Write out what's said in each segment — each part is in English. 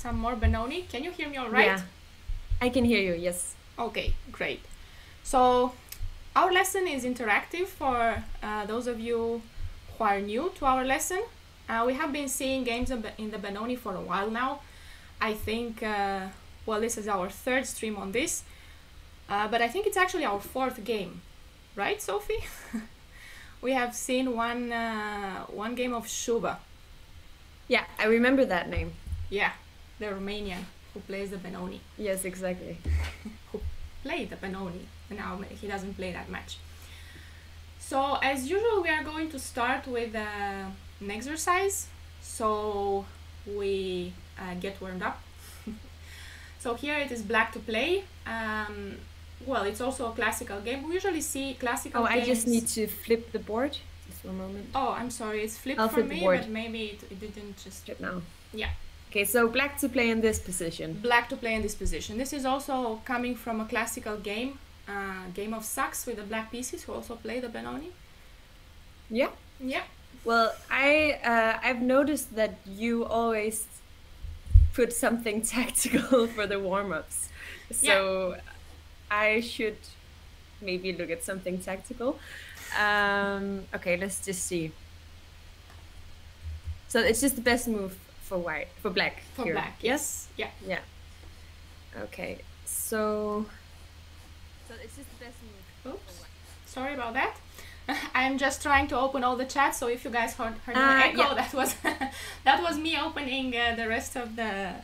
some more Benoni. Can you hear me all right? Yeah, I can hear you. Yes. Okay, great. So our lesson is interactive for uh, those of you who are new to our lesson. Uh, we have been seeing games in the Benoni for a while now. I think, uh, well, this is our third stream on this, uh, but I think it's actually our fourth game, right, Sophie? we have seen one uh, one game of Suba. Yeah, I remember that name. Yeah, the Romanian who plays the Benoni. Yes, exactly. who played the Benoni. And now he doesn't play that much. So as usual, we are going to start with uh, an exercise. So we uh, get warmed up. so here it is black to play. Um, well, it's also a classical game. We usually see classical oh, games. I just need to flip the board. Just one moment. Oh, I'm sorry. It's flipped I'll for flip me, but maybe it, it didn't just... Flip now. Yeah. Okay, so black to play in this position. Black to play in this position. This is also coming from a classical game, uh, game of Sax with the black pieces who also play the Benoni. Yeah. Yeah. Well, I uh, I've noticed that you always put something tactical for the warm-ups. So yeah. I should maybe look at something tactical. Um, okay, let's just see. So it's just the best move for white, for black. For here. black, yes. Yeah. Yeah. Okay, so so it's just the best move. Oops. Sorry about that. I'm just trying to open all the chats, so if you guys heard, heard uh, an echo, yeah. that was that was me opening uh, the rest of the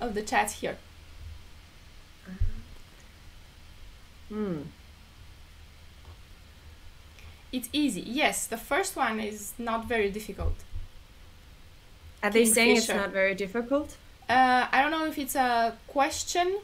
of the chat here. Hmm. It's easy. Yes, the first one is not very difficult. Are they saying it's not very difficult? Uh, I don't know if it's a question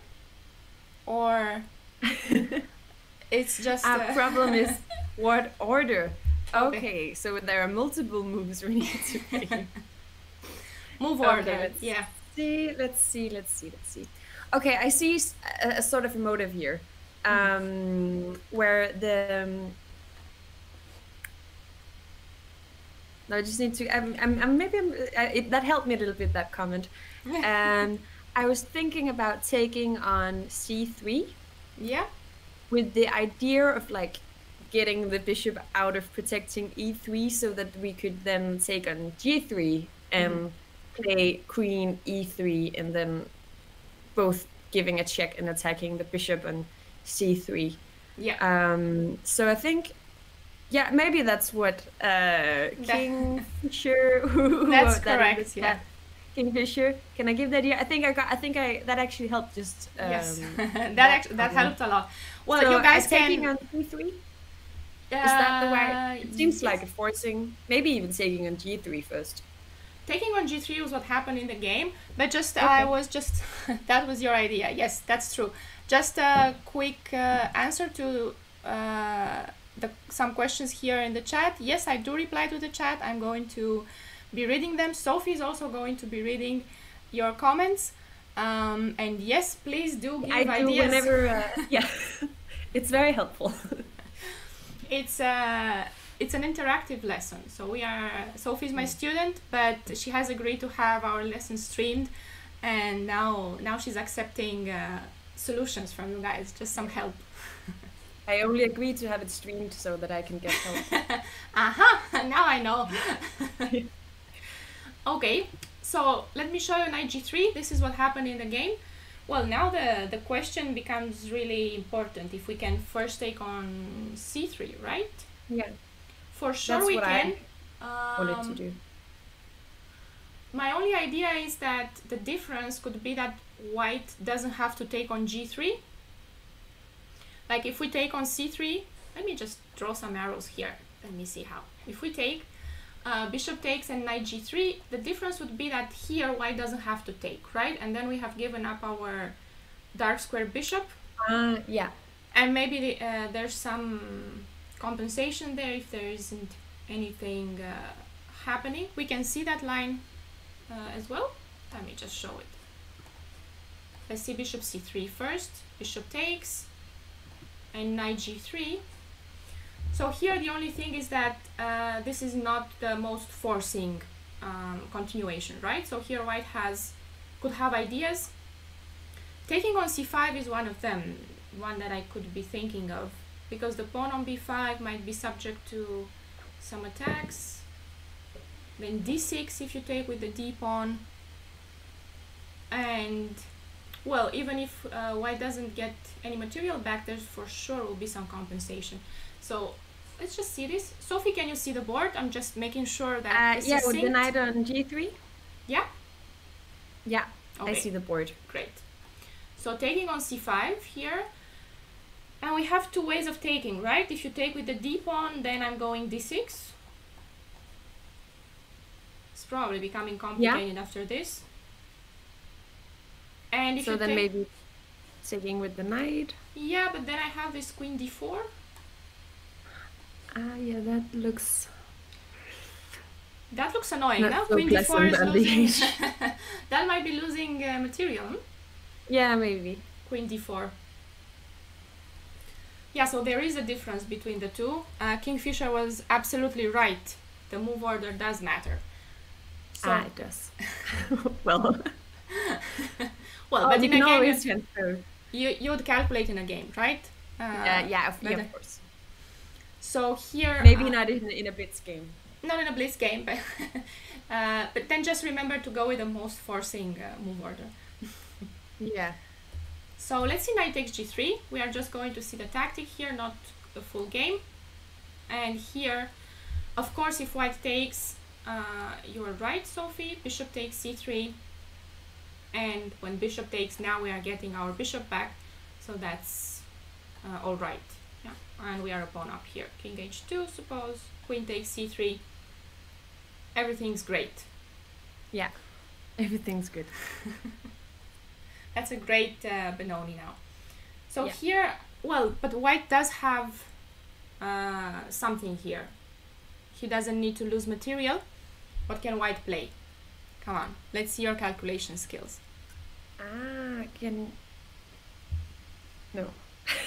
or it's just our a problem is what order. Okay. okay, so there are multiple moves we need to make. Move order. Okay, yeah. See, let's see, let's see, let's see. Okay, I see a, a sort of a motive here, mm. um, mm. where the um, No, I just need to. I'm, I'm, I'm maybe I'm, uh, it, that helped me a little bit. That comment, and I was thinking about taking on c3. Yeah. With the idea of like getting the bishop out of protecting e3, so that we could then take on g3 and mm-hmm. play queen e3, and then both giving a check and attacking the bishop on c3. Yeah. Um. So I think yeah, maybe that's what uh, Kingfisher. That's correct. yeah. Kingfisher. Can I give that here? I think I got. I think I that actually helped. Just um, yes, that, that actually that helped a lot. Well, so you guys can taking on three three. Uh, Is that the way? It seems yes. like a forcing, maybe even taking on g3 first. Taking on g3 was what happened in the game, but just okay. I was just that was your idea. Yes, that's true. Just a quick uh, answer to uh, the, some questions here in the chat. Yes, I do reply to the chat. I'm going to be reading them. Sophie is also going to be reading your comments. Um, and yes, please do give I ideas. do whenever, uh, yeah, it's very helpful. it's uh, it's an interactive lesson. So we are Sophie's my mm. student, but she has agreed to have our lesson streamed, and now now she's accepting uh, solutions from you guys, just some help. I only agreed to have it streamed so that I can get help. Aha, uh-huh, now I know. okay, so let me show you knight g3. This is what happened in the game. Well, now the, the question becomes really important. If we can first take on c3, right? Yeah. For sure That's we what can. I um, wanted to do. My only idea is that the difference could be that white doesn't have to take on g3 like if we take on c3, let me just draw some arrows here. Let me see how. If we take uh, bishop takes and knight g3, the difference would be that here white doesn't have to take, right? And then we have given up our dark square bishop. Uh, yeah. And maybe the, uh, there's some compensation there if there isn't anything uh, happening. We can see that line uh, as well. Let me just show it. Let's see bishop c3 first. Bishop takes and knight g3. So here the only thing is that uh, this is not the most forcing um, continuation, right? So here white has could have ideas. Taking on c5 is one of them, one that I could be thinking of, because the pawn on b5 might be subject to some attacks. Then d6 if you take with the d pawn. And well, even if uh, white doesn't get any material back, there's for sure will be some compensation. So let's just see this. Sophie, can you see the board? I'm just making sure that Uh, yeah, the knight on g3. Yeah, Yeah, okay, I see the board. great. So taking on c5 here. And we have two ways of taking, right? If you take with the d pawn, then I'm going d6. It's probably becoming complicated after this. And if So you then take, maybe taking with the knight. yeah, but then I have this queen d4. Ah, yeah, that looks. That looks annoying. Not Now so queen d4 is losing. that might be losing uh, material. hmm? Yeah, maybe. Queen d4. Yeah, so there is a difference between the two. Uh, Kingfisher was absolutely right. The move order does matter. So, ah, it does. well, well, oh, but you in a can game, always you, transfer. you you would calculate in a game, right? Uh, yeah, yeah, of, yeah, but- of course. So here, Maybe uh, not in, in a blitz game. not in a blitz game, but uh, but then just remember to go with the most forcing uh, move order. Yeah. So let's see knight takes g3. We are just going to see the tactic here, not the full game. And here, of course, if white takes, uh, you are right, Sophie. Bishop takes c3. And when bishop takes, now we are getting our bishop back. So that's uh, all right. Yeah. And we are a pawn up here. King h2, suppose. Queen takes c3. Everything's great. Yeah. Everything's good. That's a great uh, Benoni now. So Yeah. here, well, but white does have uh, something here. He doesn't need to lose material. What can white play? Come on, let's see your calculation skills. Ah, can. No.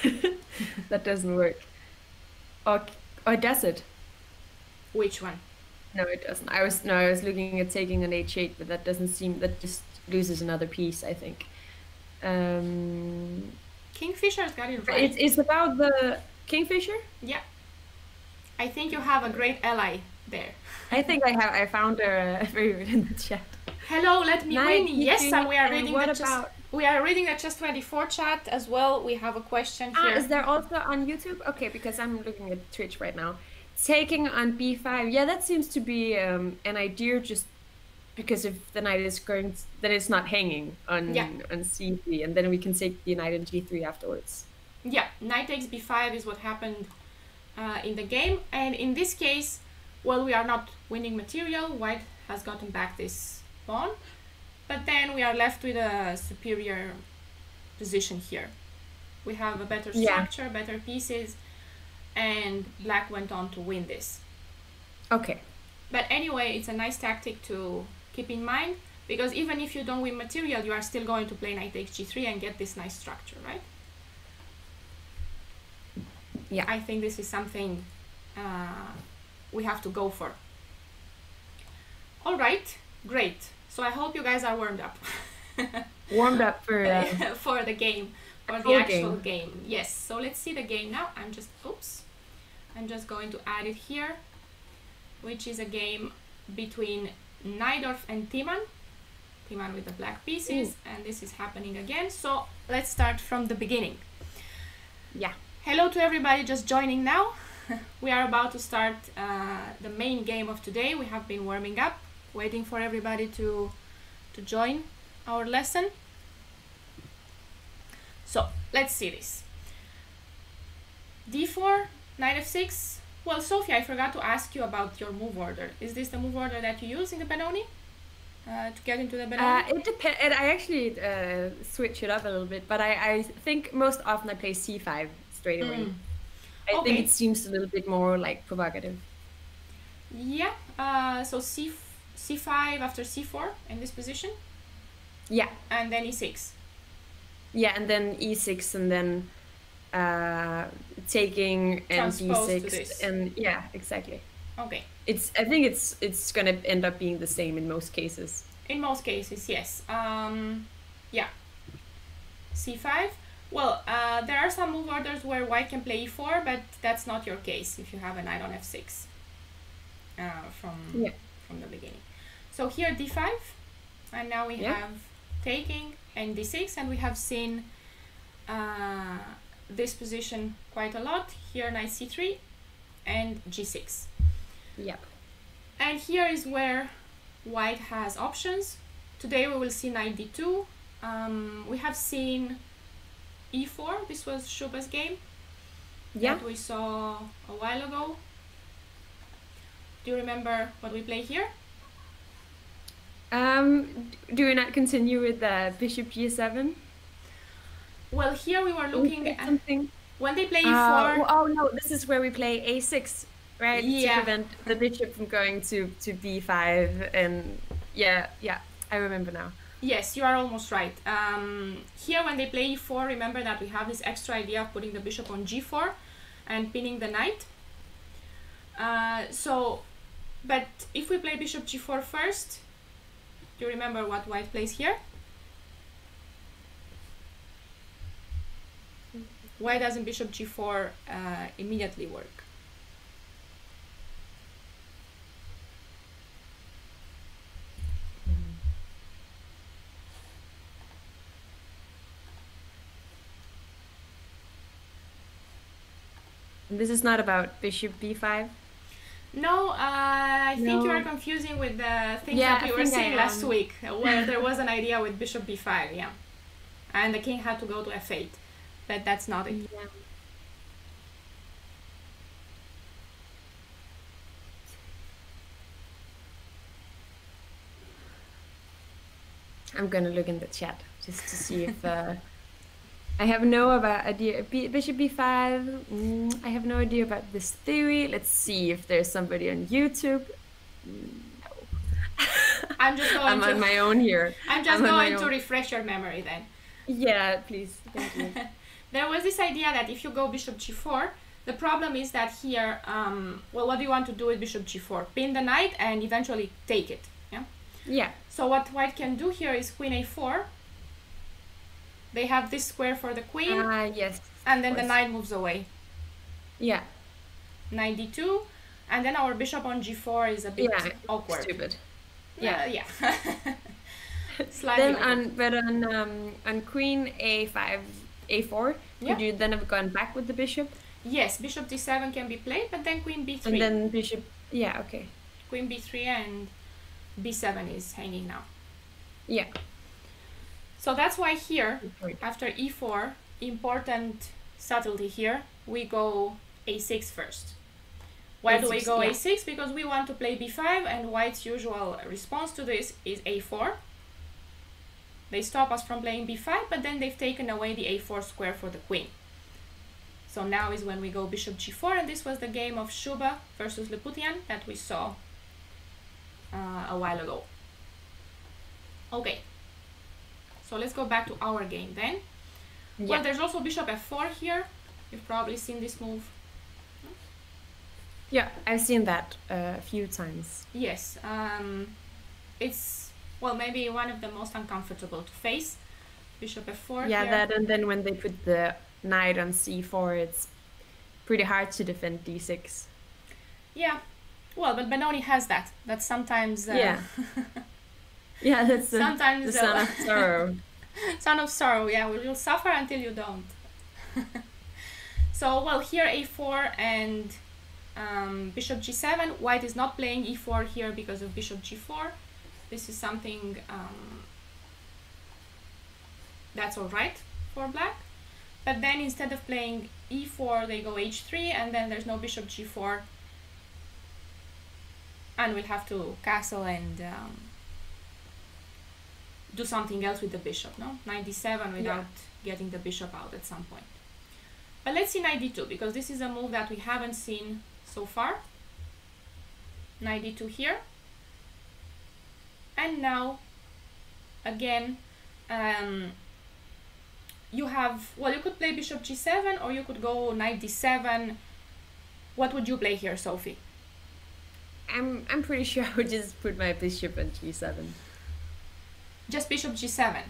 that doesn't work. Or, or does it? Which one? No, it doesn't. I was no, I was looking at taking an h8, but that doesn't seem. That just loses another piece. I think. Um, Kingfisher's got it right. it's it's about the kingfisher. yeah. I think you have a great ally there. I think I have. I found her uh, very good in the chat. Hello, let me win. Yes, and we are And reading the chess. about- We are reading the chess 24 chat as well. We have a question here. Ah, here. is there also on YouTube? Okay, because I'm looking at Twitch right now. Taking on b5. Yeah, that seems to be um, an idea just because if the knight is going, then it's not hanging on Yeah. on c3, and then we can take the knight on g3 afterwards. Yeah, knight takes b5 is what happened uh, in the game, and in this case, well, we are not winning material. White has gotten back this but then we are left with a superior position here. We have a better Yeah. structure, better pieces, and black went on to win this. Okay. But anyway, it's a nice tactic to keep in mind because even if you don't win material, you are still going to play knight takes g3 and get this nice structure, right? Yeah. I think this is something uh, we have to go for. All right, great. So I hope you guys are warmed up Warmed up for. Uh, for the game, for the actual game. Yes. So let's see the game now. I'm just oops. I'm just going to add it here, which is a game between Najdorf and Timman. Timman with the black pieces, and this is happening again. So let's start from the beginning. yeah. Hello to everybody just joining now. we are about to start uh, the main game of today. We have been warming up, waiting for everybody to to join our lesson. So let's see this. D4, knight f6. Well, Sophia, I forgot to ask you about your move order. Is this the move order that you use in the Benoni? Uh, to get into the Benoni? Uh, it depends. I actually uh, switch it up a little bit, but I, I think most often I play c5 straight away. Mm. I Okay. think it seems a little bit more like provocative. Yeah, uh, so C, c5 after c4 in this position, Yeah. and then e6. Yeah, and then e6 and then uh, taking and Transpose to b6 and yeah, exactly. Okay. It's I think it's it's gonna end up being the same in most cases. In most cases, yes. Um, yeah. c5. Well, uh, there are some move orders where white can play e4, but that's not your case if you have a knight on f6 uh, from Yeah. from the beginning. So here d5, and now we Yeah. have taking and d6, and we have seen uh, this position quite a lot. Here knight c3 and g6. Yep. And here is where white has options. Today we will see knight d2. Um, we have seen e4. This was Suba's game Yeah. that we saw a while ago. Do you remember what we play here? Um, do we not continue with the bishop g7? Well, here we were looking at something. when they play Uh, e4. oh no, this is where we play a6, right? Yeah. To prevent the bishop from going to to b5 and yeah, yeah, I remember now. Yes, you are almost right. Um, here, when they play e4, remember that we have this extra idea of putting the bishop on g4 and pinning the knight. Uh, so, but if we play bishop g4 first, you remember what white plays here? Why doesn't bishop g4 uh, immediately work? This is not about bishop b5. No, uh, I think you are confusing with the things Yeah, that we I were seeing last week, where there was an idea with bishop b5, yeah. And the king had to go to f8. But that's not it. Yeah. I'm gonna look in the chat just to see if uh, I have no about idea. B, bishop b5. Mm, I have no idea about this theory. Let's see if there's somebody on YouTube. No. I'm just going I'm to on my own here. I'm just I'm going to refresh your memory then. Yeah, please. There was this idea that if you go bishop g4, the problem is that here, um, well, what do you want to do with bishop g4? Pin the knight and eventually take it. Yeah. Yeah. So what white can do here is queen a4. They have this square for the queen, Ah, yes. and then the knight moves away. Yeah. Knight d2, and then our bishop on g4 is a bit Yeah. awkward. Stupid. Yeah, Yeah. Then on but on um on queen a5 a4 Yeah. could you then have gone back with the bishop yes, bishop d7 can be played, but then queen b3. and then bishop yeah okay queen b3 and b7 is hanging now. yeah So that's why here, after e4, important subtlety here, we go a6 first. Why do we go yeah. a6? Because we want to play b5 and white's usual response to this is a4. They stop us from playing b5, but then they've taken away the a4 square for the queen. So now is when we go bishop g4, and this was the game of Suba versus Lputian that we saw uh, a while ago. Okay, so let's go back to our game then. yeah Well, there's also bishop f4 here. You've probably seen this move. yeah I've seen that uh, a few times Yes, um, it's well maybe one of the most uncomfortable to face. Bishop f4 yeah here. that and then when they put the knight on c4 it's pretty hard to defend d6 Yeah, well, but Benoni has that. That sometimes uh, Yeah. yeah that's the, sometimes the son of sorrow son of sorrow. Yeah, well, you'll suffer until you don't. so well, here a4 and um, bishop g7. White is not playing e4 here because of bishop g4. This is something um, that's all right for black. But then instead of playing e4, they go h3, and then there's no bishop g4, and we'll have to castle and um, do something else with the bishop, no? Knight d7 without getting the bishop out at some point. But let's see knight d2 because this is a move that we haven't seen so far. Knight d2 here. And now, again, um, you have, well, you could play bishop g7 or you could go knight d7. What would you play here, Sophie? I'm I'm pretty sure I would just put my bishop on g7 just bishop g7.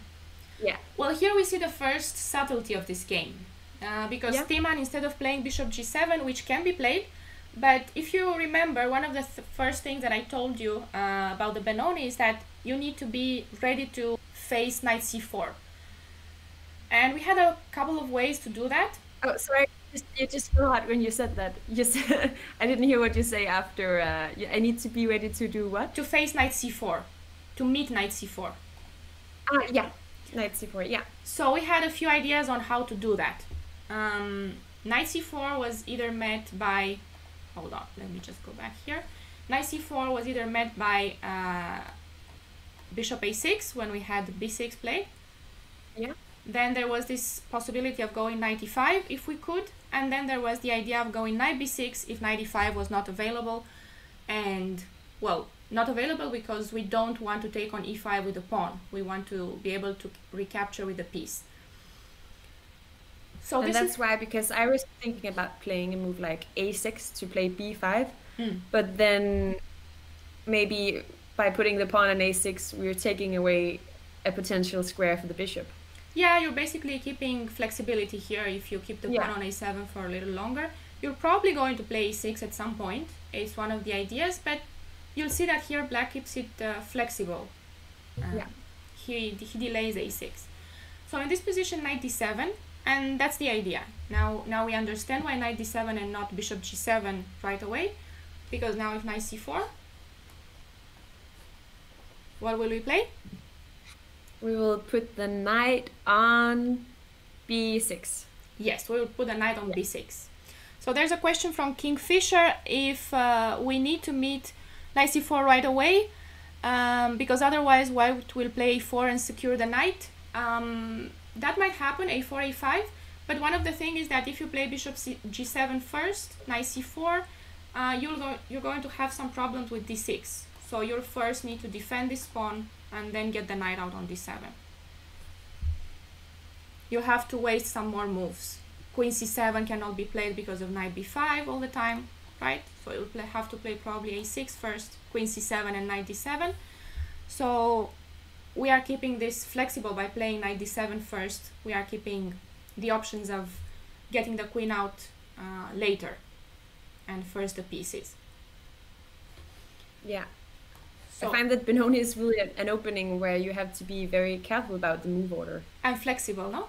Yeah. Well, here we see the first subtlety of this game. Uh, because Yeah. Timman, instead of playing bishop g7, which can be played, but if you remember, one of the th- first things that I told you uh, about the Benoni is that you need to be ready to face knight c4. And we had a couple of ways to do that. Oh, sorry. Just, you just forgot when you said that. You said I didn't hear what you say after. Uh, I need to be ready to do what? To face knight c4, to meet knight c4. Ah, yeah. Knight c4. Yeah. So we had a few ideas on how to do that. Um, knight c4 was either met by, hold on, let me just go back here. Knight c4 was either met by uh, bishop a6 when we had b6 play. Yeah. Then there was this possibility of going knight e5 if we could, and then there was the idea of going knight b6 if knight e5 was not available, and well, not available because we don't want to take on e5 with the pawn. We want to be able to recapture with the piece. So and this that's is why because I was thinking about playing a move like a6 to play b5, Mm. but then maybe by putting the pawn on a6, we're taking away a potential square for the bishop. yeah, you're basically keeping flexibility here. If you keep the Yeah. pawn on a7 for a little longer, you're probably going to play a6 at some point. It's one of the ideas, but you'll see that here black keeps it uh, flexible. Uh, Yeah. He he delays a6. So in this position, knight d7, and that's the idea. Now now we understand why knight d7 and not bishop g7 right away, because now if knight c4, what will we play? We will put the knight on b6. Yes, we will put a knight on b6. So there's a question from Kingfisher if uh, we need to meet knight c4 right away, um, because otherwise white will play a4 and secure the knight. Um, that might happen, a4, a5, but one of the things is that if you play bishop C- g7 first, knight c4, uh, you'll go, you're going to have some problems with d6. So you'll first need to defend this pawn and then get the knight out on d7 you have to waste some more moves. Queen c7 cannot be played because of knight b5 all the time, right? So you'll play, have to play probably a6 first, queen c7 and knight d7. So we are keeping this flexible by playing knight d7 first. We are keeping the options of getting the queen out uh, later and first the pieces. Yeah. So I find that Benoni is really an, an opening where you have to be very careful about the move order. and flexible, no?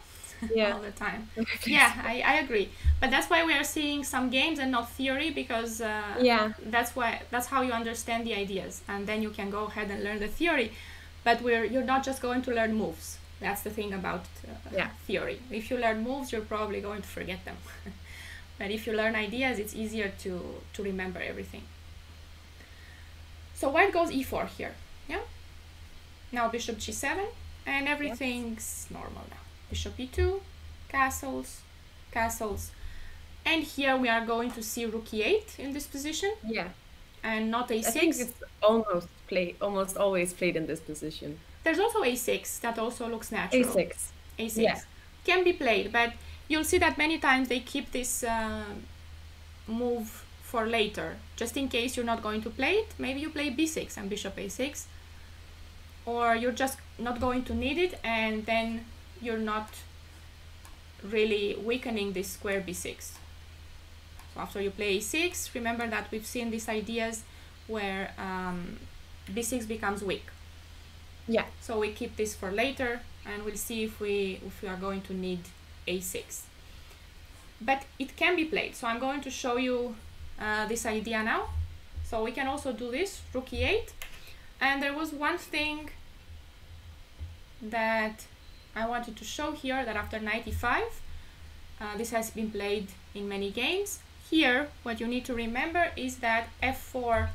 Yeah. all the time. yeah, I, I agree. But that's why we are seeing some games and not theory because uh, Yeah. that's why that's how you understand the ideas and then you can go ahead and learn the theory. But we're you're not just going to learn moves. That's the thing about uh, Yeah. theory. If you learn moves, you're probably going to forget them. but if you learn ideas, it's easier to to remember everything. So white goes e4 here. Yeah. Now bishop g7 and everything's normal now. Bishop e2, castles, castles. And here we are going to see rook e8 in this position Yeah. and not a6. I think it's almost play almost always played in this position. There's also a6 that also looks natural. A6. A6 Yeah. can be played, but you'll see that many times they keep this uh, move for later, just in case you're not going to play it. Maybe you play b6 and bishop a6, or you're just not going to need it, and then you're not really weakening this square b6. So after you play a6, remember that we've seen these ideas where um, b6 becomes weak. Yeah. So we keep this for later and we'll see if we if we are going to need a6. But it can be played. So I'm going to show you uh, this idea now. So we can also do this, rook e8. And there was one thing that I wanted to show here that after knight e5, uh, this has been played in many games. Here, what you need to remember is that f4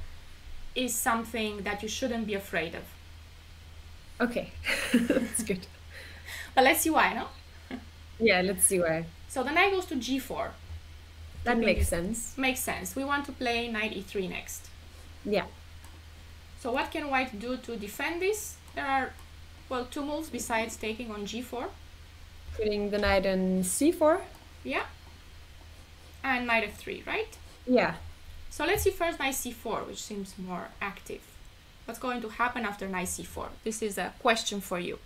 is something that you shouldn't be afraid of. Okay. That's good. But let's see why, no? Yeah, let's see why. So the knight goes to g4. That makes sense. Makes sense. We want to play knight e3 next. Yeah. So what can white do to defend this? There are, well, two moves besides taking on g4. Putting the knight on c4. Yeah. And knight f3, right? Yeah. So let's see first knight c4, which seems more active. What's going to happen after knight c4? This is a question for you.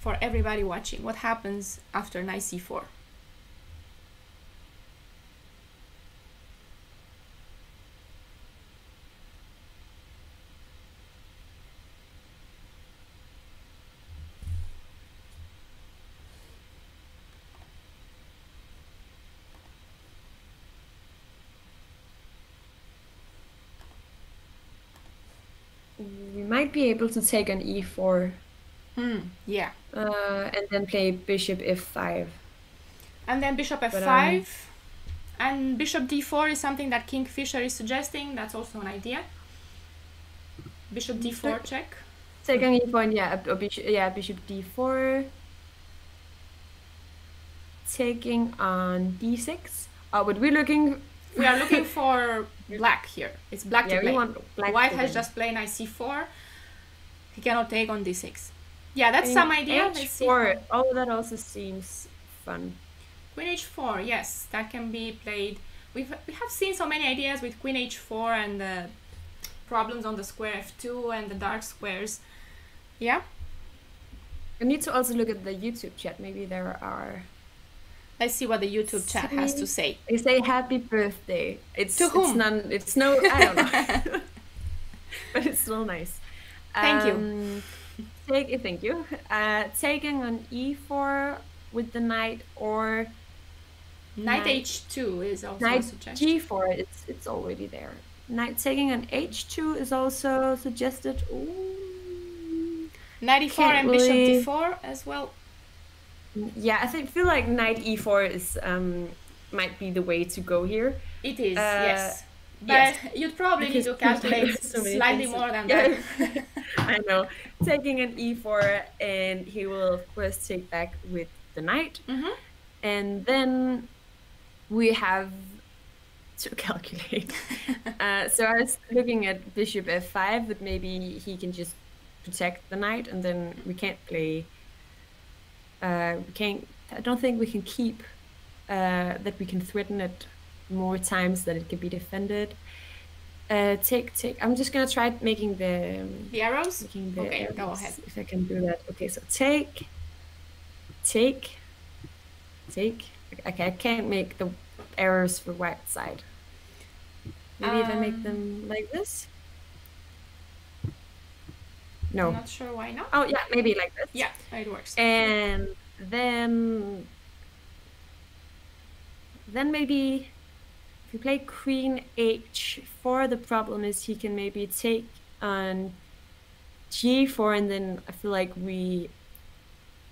For everybody watching, what happens after knight c4? We might be able to take on e4 Hmm, yeah. uh, and then play bishop f5. And then bishop f5. um, and bishop d4 is something that King Kingfisher is suggesting. That's also an idea. Bishop d4 check. On e4, yeah, or bishop, yeah, bishop d4. Taking on d6. Oh, but we're looking. We are looking for black here. It's black yeah, to play. black. White to has just played knight c4. He cannot take on d6. Yeah, that's And some idea. Let's. H4. Oh, that also seems fun. Queen h4, yes, that can be played. We've, we have seen so many ideas with queen h4 and the problems on the square f2 and the dark squares. Yeah, I need to also look at the YouTube chat. Maybe there are. let's see what the YouTube chat has to say. They say happy birthday. It's To It's whom? none. It's no. I don't know. but it's still nice. Thank you. Um, Take, thank you. Uh, taking on e4 with the knight or Knight Knight- h2 is also a knight suggestion. g4. It's it's already there. Knight taking on h2 is also suggested. Ooh. Knight e4 Can't and bishop really- d4 as well. Yeah, I think feel like knight e4 is um might be the way to go here. It is, Uh, yes. But yes. you'd probably need to calculate so slightly more than Yeah. that. I know. Taking an e4, and he will of course take back with the knight, Mhm. and then we have to calculate. uh, so I was looking at bishop f5, but maybe he can just protect the knight, and then we can't play. Uh, we can't. I don't think we can keep uh, that. We can threaten it more times that it can be defended. Uh, take, take. I'm just gonna try making the um, The arrows? making the Okay, go ahead. If I can do that. Okay, so take, take, take. Okay, I can't make the arrows for white side. Maybe if I make Um, them like this. No. I'm No. not sure why not. Oh yeah, maybe like this. Yeah, it works. And then, then maybe if you play queen h4, the problem is he can maybe take on g4, and then I feel like we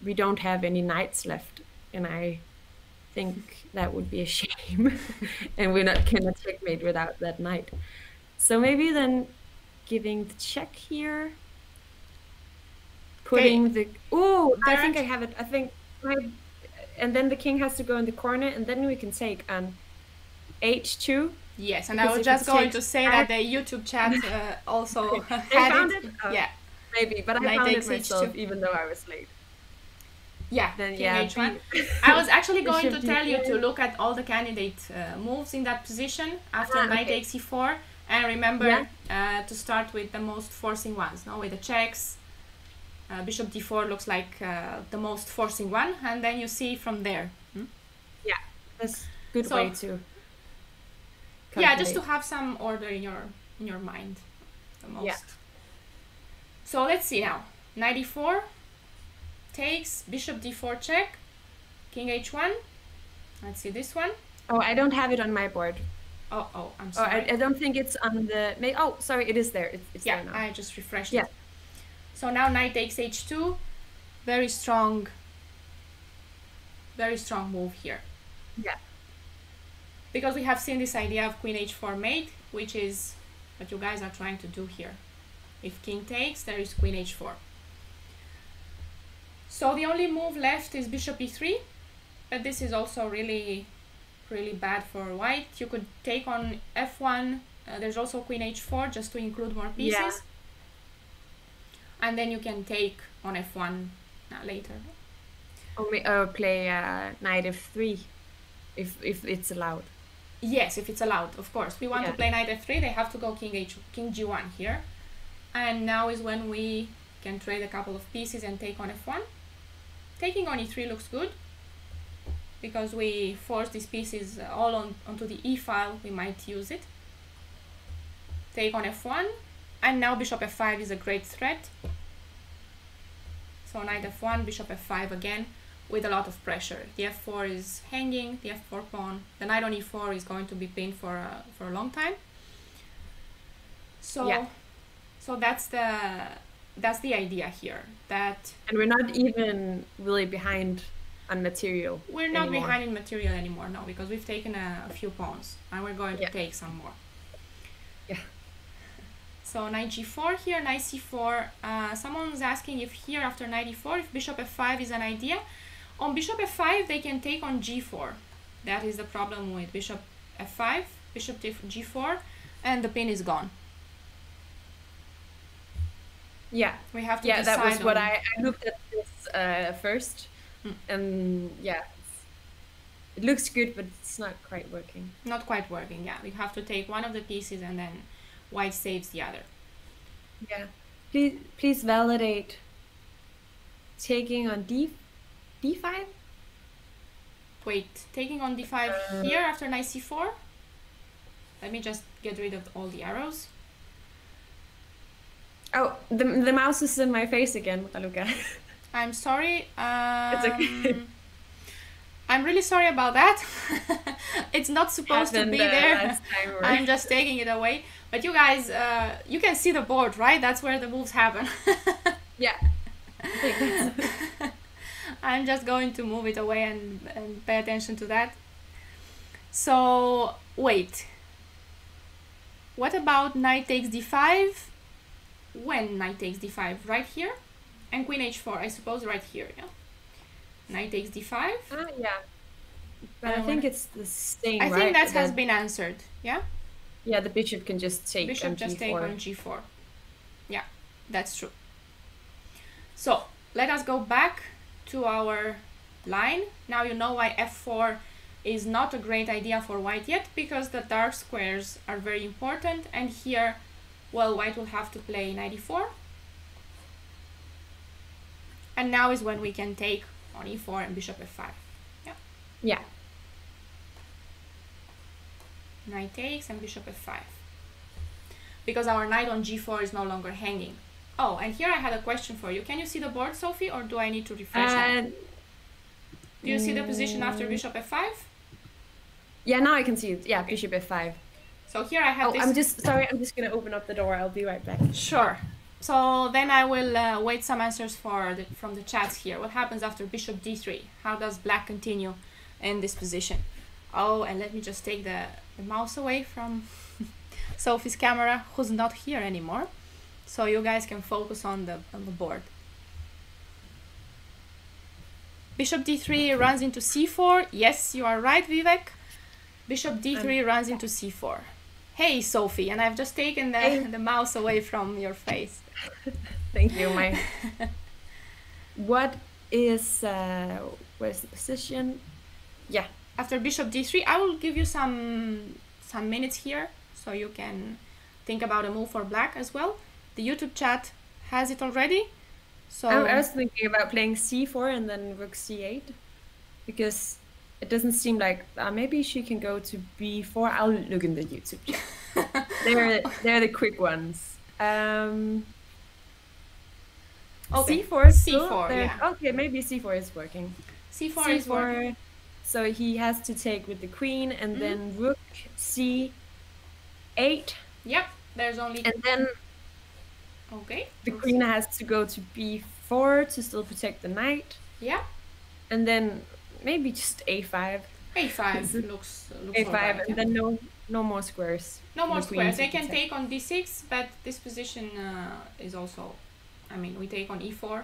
we don't have any knights left, and I think that would be a shame, and we're not gonna checkmate without that knight. So maybe then giving the check here. Putting the oh, I think I have it. I think my and then the king has to go in the corner, and then we can take on h2. Yes, and I was just going to say that the YouTube chat uh, also had found it. it? Oh. Yeah, Maybe, but I found it myself, h2. even though I was late. yeah. Then yeah, h1. B- I was actually going to tell you to look at all the candidate uh, moves in that position after Ah, knight okay. takes e4, and remember Yeah. uh, to start with the most forcing ones. No, with the checks. Uh, bishop d4 looks like uh, the most forcing one, and then you see from there. Hmm? That's good So- way to. Yeah just to have some order in your in your mind the most Yeah. so let's see now 94 takes bishop d4 check king h1 let's see this one. Oh, I don't have it on my board. Oh, oh i'm Oh, sorry I, I don't think it's on the. May, oh, sorry, it is there. It's, it's yeah there now. i just refreshed Yeah. it so now knight takes h2 very strong very strong move here Yeah. Because we have seen this idea of queen h4 mate which is what you guys are trying to do here. If king takes there is queen h4 so the only move left is bishop e3 but this is also really really bad for white. You could take on f1 uh, there's also queen h4 just to include more pieces. Yeah. and then you can take on f1 uh, later. Or, or play uh, knight f3, if if it's allowed. Yes, if it's allowed, of course. We want Yeah. to play knight f3, they have to go king h king g1 here. And now is when we can trade a couple of pieces and take on f1. Taking on e3 looks good because we force these pieces all on onto the e file, we might use it. Take on f1 and now bishop f5 is a great threat. So knight f1, bishop f5 again with a lot of pressure. The f4 is hanging, the f4 pawn, the knight on e4 is going to be pinned for a, for a long time. So, Yeah. so that's the that's the idea here. That And we're not even really behind on material. we're not anymore. behind in material anymore, no, because we've taken a, a few pawns and we're going to Yeah. take some more. Yeah. So knight g4 here, knight c4. Uh, someone's asking if here after knight e4, if bishop f5 is an idea. On bishop f5, they can take on g4. That is the problem with bishop f5, bishop g4, and the pin is gone. Yeah. We have to Yeah, that was what I, I looked at this uh, first. Mm. And yeah, it looks good, but it's not quite working. not quite working. Yeah, we have to take one of the pieces and then white saves the other. Yeah. Please, please validate taking on d d5. Wait, taking on d5 Uh, here after knight c4. Let me just get rid of all the arrows. Oh, the the mouse is in my face again, Raluca. I'm sorry. Um, It's okay. I'm really sorry about that. it's not supposed to be uh, there. last time, or- I'm just taking it away. But you guys, uh, you can see the board, right? That's where the moves happen. yeah. I think that's- I'm just going to move it away and, and pay attention to that. So, wait. What about knight takes d5? When knight takes d5? Right here? And queen h4, I suppose right here, yeah? Knight takes d5? Ah, yeah. But I Uh, think it's the same, I right? think that has That- been answered, yeah? Yeah, the bishop can just take Bishop on just g4. take on g4. Yeah, that's true. So, let us go back to our line. Now you know why f4 is not a great idea for white yet, because the dark squares are very important, and here, well, white will have to play knight e4. And now is when we can take on e4 and bishop f5. yeah Yeah. Knight takes and bishop f5. Because our knight on g4 is no longer hanging. Oh, and here I had a question for you. Can you see the board, Sophie, or do I need to refresh that? And Do you see the position after mm, bishop f5? yeah, now I can see it. Yeah, bishop f5. So here I have Oh, this. I'm just sorry. I'm just gonna open up the door. I'll be right back. Sure. So then I will uh, wait some answers for the, from the chats here. What happens after bishop d3? How does black continue in this position? Oh, and let me just take the, the mouse away from Sophie's camera, who's not here anymore. So you guys can focus on the, on the board. Bishop d3 runs into c4. Yes, you are right, Vivek. Bishop d3 runs into c4. Hey, Sophie, and I've just taken the, Hey. the mouse away from your face. Thank you, my. what is uh, where's the position? Yeah. After bishop d3, I will give you some some minutes here so you can think about a move for black as well. The YouTube chat has it already. So I, was thinking about playing c4 and then rook c8 because it doesn't seem like uh, maybe she can go to b4. I'll look in the YouTube chat. they're they're the quick ones. Um, Okay, C4 is C4, cool. Yeah. Okay, maybe C4 is working. c4, is working. So he has to take with the queen and Mhm. then rook c8 Yep, there's only and then okay. the queen has to go to b4 to still protect the knight Yeah, and then maybe just a5 a5 looks looks a5 alright, yeah. and then no no more squares No more the squares. They can take on d6, but this position uh, is also. I mean, we take on E e4.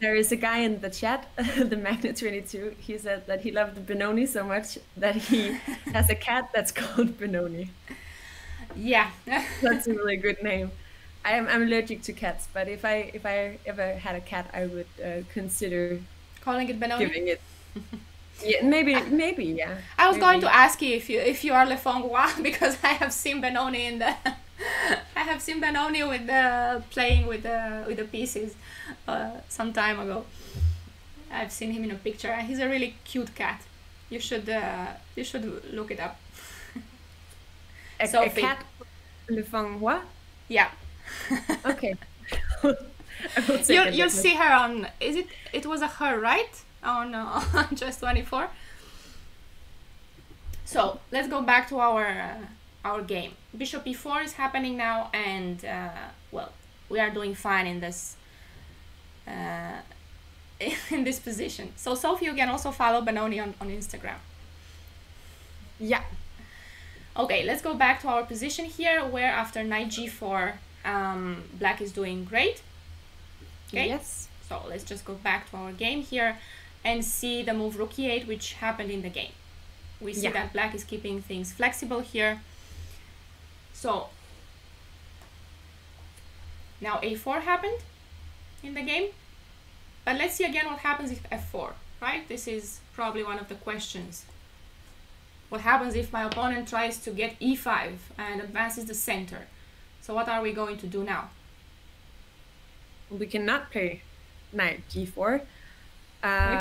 there is a guy in the chat the magnet 22 he said that he loved benoni so much that he has a cat that's called benoni Yeah. That's a really good name. I am I'm allergic to cats, but if I if I ever had a cat, I would uh, consider Calling it Benoni. giving it. Yeah, maybe, maybe, yeah. I was maybe. going to ask you if you if you are Le Fongois because I have seen Benoni in the I have seen Benoni with the playing with the with the pieces uh, some time ago. I've seen him in a picture. and He's a really cute cat. You should uh, you should look it up. A, a cat, Le Fongois? Yeah, Okay. I will take you'll you'll see her on. Is it? It was a her, right? On uh, on chess twenty four. So let's go back to our uh, our game. Bishop e4 is happening now, and uh, well, we are doing fine in this uh, in this position. So Sophie, you can also follow Benoni on, on Instagram. Yeah. Okay, let's go back to our position here, where after knight g4, um, black is doing great. Okay. Yes. So let's just go back to our game here and see the move rook e8 which happened in the game. We see Yeah. that black is keeping things flexible here. So now a4 happened in the game. But let's see again what happens if f4, right? This is probably one of the questions. What happens if my opponent tries to get e5 and advances the center? So what are we going to do now? We cannot play knight g4. We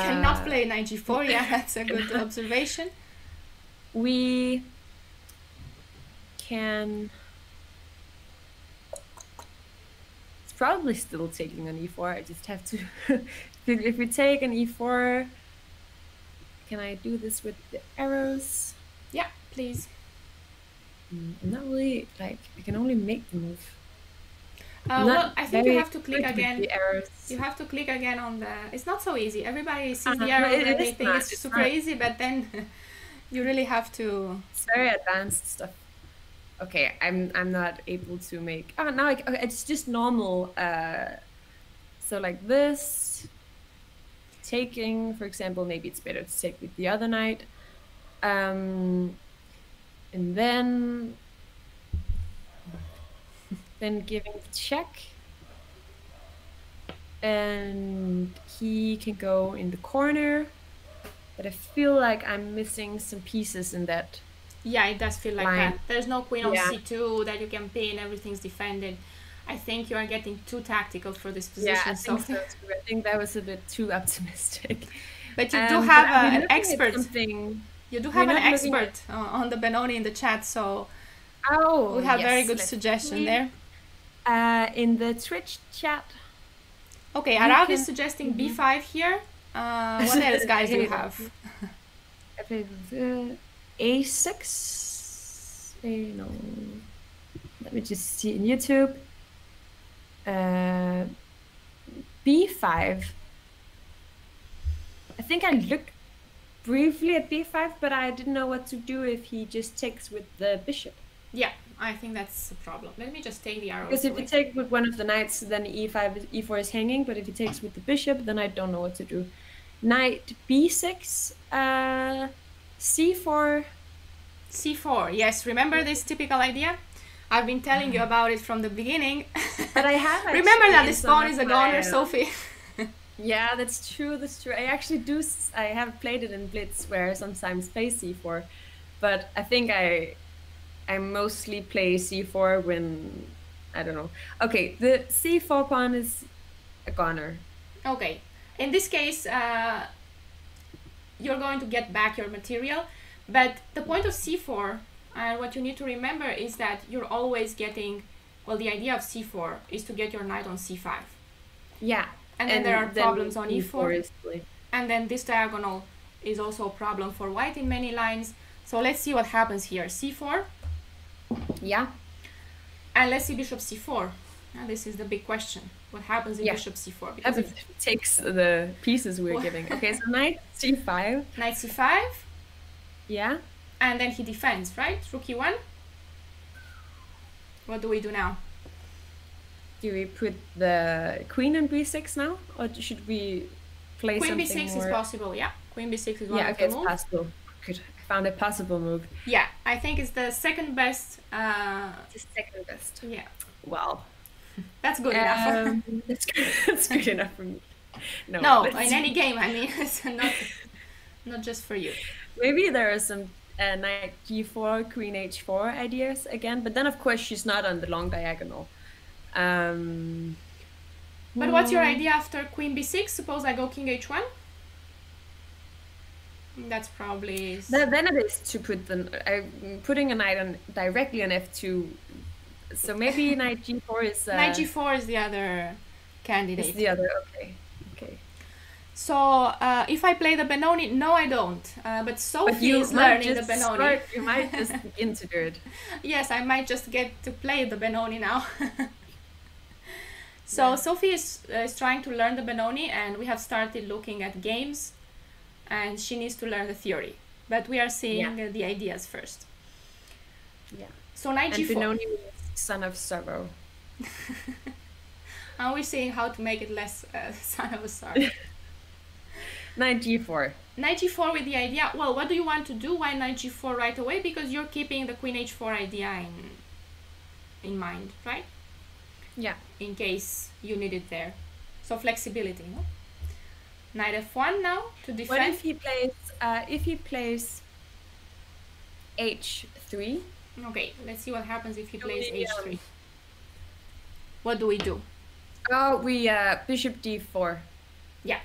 cannot Uh, play knight g4. Yeah, that's a good observation. We can. It's probably still taking an e4. I just have to. if if we take an e4, can I do this with the arrows? Yeah, please. Mm, I'm not really like I can only make the move. Uh, well, I think you have to click again. You have to click again on the. It's not so easy. Everybody sees Uh-huh, the arrow and they is think it's super easy, but then you really have to. It's very advanced stuff. Okay, I'm I'm not able to make. Oh, now I, okay, it's just normal. Uh, so like this, taking, for example, maybe it's better to take with the other knight, um, and then then giving the check, and he can go in the corner. But I feel like I'm missing some pieces in that. Yeah, it does feel like Line. that. There's no queen on Yeah. c2 that you can pin. Everything's defended. I think you are getting too tactical for this Yeah, position, I think so. I think that was a bit too optimistic. But you Um, do have a, an expert. Something. You do have We're an looking at- expert uh, on the Benoni in the chat, so Oh, we have very good suggestion see. there. Uh, in the Twitch chat. Okay, Arav can- is suggesting Mhm. b5 here. Uh, what else, guys, do you have? I played uh, A6. A, no. Let me just see in YouTube. Uh, B5. I think I looked briefly at B5, but I didn't know what to do if he just takes with the bishop. Yeah, I think that's a problem. Let me just take the arrows Because if away. you take with one of the knights, then e5, e4 is hanging. But if he takes with the bishop, then I don't know what to do. Knight b6, uh, c4. C4, yes. Remember this typical idea? I've been telling you about it from the beginning. But I have. Remember that this pawn is a goner, Sophie. Yeah, that's true. That's true. I actually do. I have played it in Blitz, where I sometimes play c4, but I think I, I mostly play c4 when, I don't know. Okay, the c4 pawn is a goner. okay. In this case, uh, you're going to get back your material, but the point of C4 and what you need to remember is that you're always getting, well, the idea of C4 is to get your knight on C5. Yeah. And then there are problems on E4 E4. is like- And then this diagonal is also a problem for white in many lines. So let's see what happens here. C4 Yeah. and let's see bishop C4. Now this is the big question. What happens in Yeah. bishop C4? Because it takes the pieces we're giving. Okay, so knight c5. knight C5 Yeah. and then he defends, right? Rook E1. What do we do now? Do we put the queen on b6 now, or should we play Queen something B6 more? is possible, yeah. Queen B6 is one Yeah, of okay, the it's possible. Good. I found a possible move. Yeah, I think it's the second best. Uh, The second best. yeah, Well, that's good enough. um, that's good. That's good enough for me. No, no, in any game, I mean, it's not not just for you. Maybe there are some uh, knight g4, queen h4 ideas again, but then of course she's not on the long diagonal. Um, But what's your hmm. idea after queen b6? Suppose I go king h1? That's probably... s- Then, it is to put the uh, putting a knight on directly on f2. So maybe knight g4 is uh, Knight g4 is the other candidate. the other. Okay, okay. So uh, if I play the Benoni, no, I don't. Uh, but Sophie But you is learning the Benoni. start- you might just begin to do it. Yes, I might just get to play the Benoni now. so Yeah. Sophie is, uh, is trying to learn the Benoni, and we have started looking at games, and she needs to learn the theory. But we are seeing uh, the ideas first. Yeah. So knight And g4. Benoni son of sorrow. And we're seeing how to make it less uh, son of a sorry. Knight g4. knight g4 with the idea. Well, what do you want to do? Why knight g4 right away? Because you're keeping the queen h4 idea in in mind, right? Yeah. in case you need it there. So flexibility, no? Knight f1 now to defend. What if he plays? Uh, if he plays h3, Okay, let's see what happens if he plays we, h3. um, What do we do? oh, we uh, bishop d4. Yeah,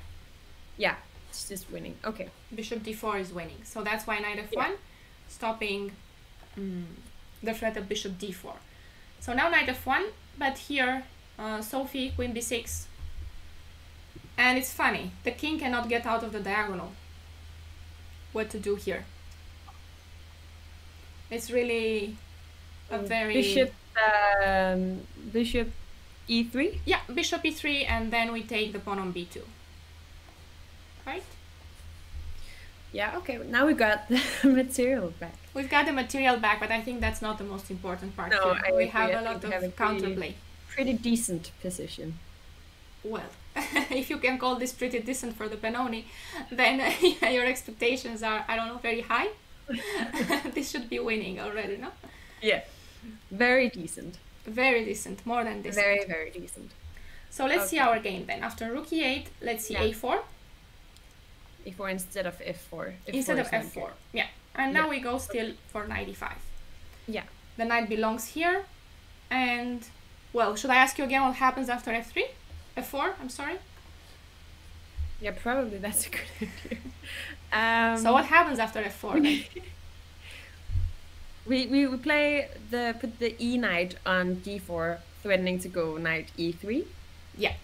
Yeah, it's just winning. Okay. bishop d4 is winning. So that's why knight f1, Yeah. stopping mm, the threat of bishop d4. So now knight f1, but here uh, Sophie, queen b6. And it's funny, the king cannot get out of the diagonal. What to do here? It's really a very... Bishop, um, bishop E e3. Yeah, bishop e3, and then we take the pawn on b2. Right? Yeah. Okay. Now we got the material back. We've got the material back, but I think that's not the most important part No, here. I we agree. have I a think lot we have a of pretty- counterplay. Pretty decent position. Well, if you can call this pretty decent for the Benoni, then your expectations are, I don't know, very high. this should be winning already, no? Yeah. Very decent. Very decent, more than decent. Very very decent. so let's see our game then. After rook e8, let's see Yeah. a4 E4 instead of F4. F4 instead of f4. good. Yeah, and now Yeah. we go still for 95 Yeah. The knight belongs here, and well, should I ask you again what happens after f3? f4, I'm sorry. Yeah, probably that's a good idea. Um, so what happens after f4 we, we we play the put the E knight on D4, threatening to go knight E E3. Yeah.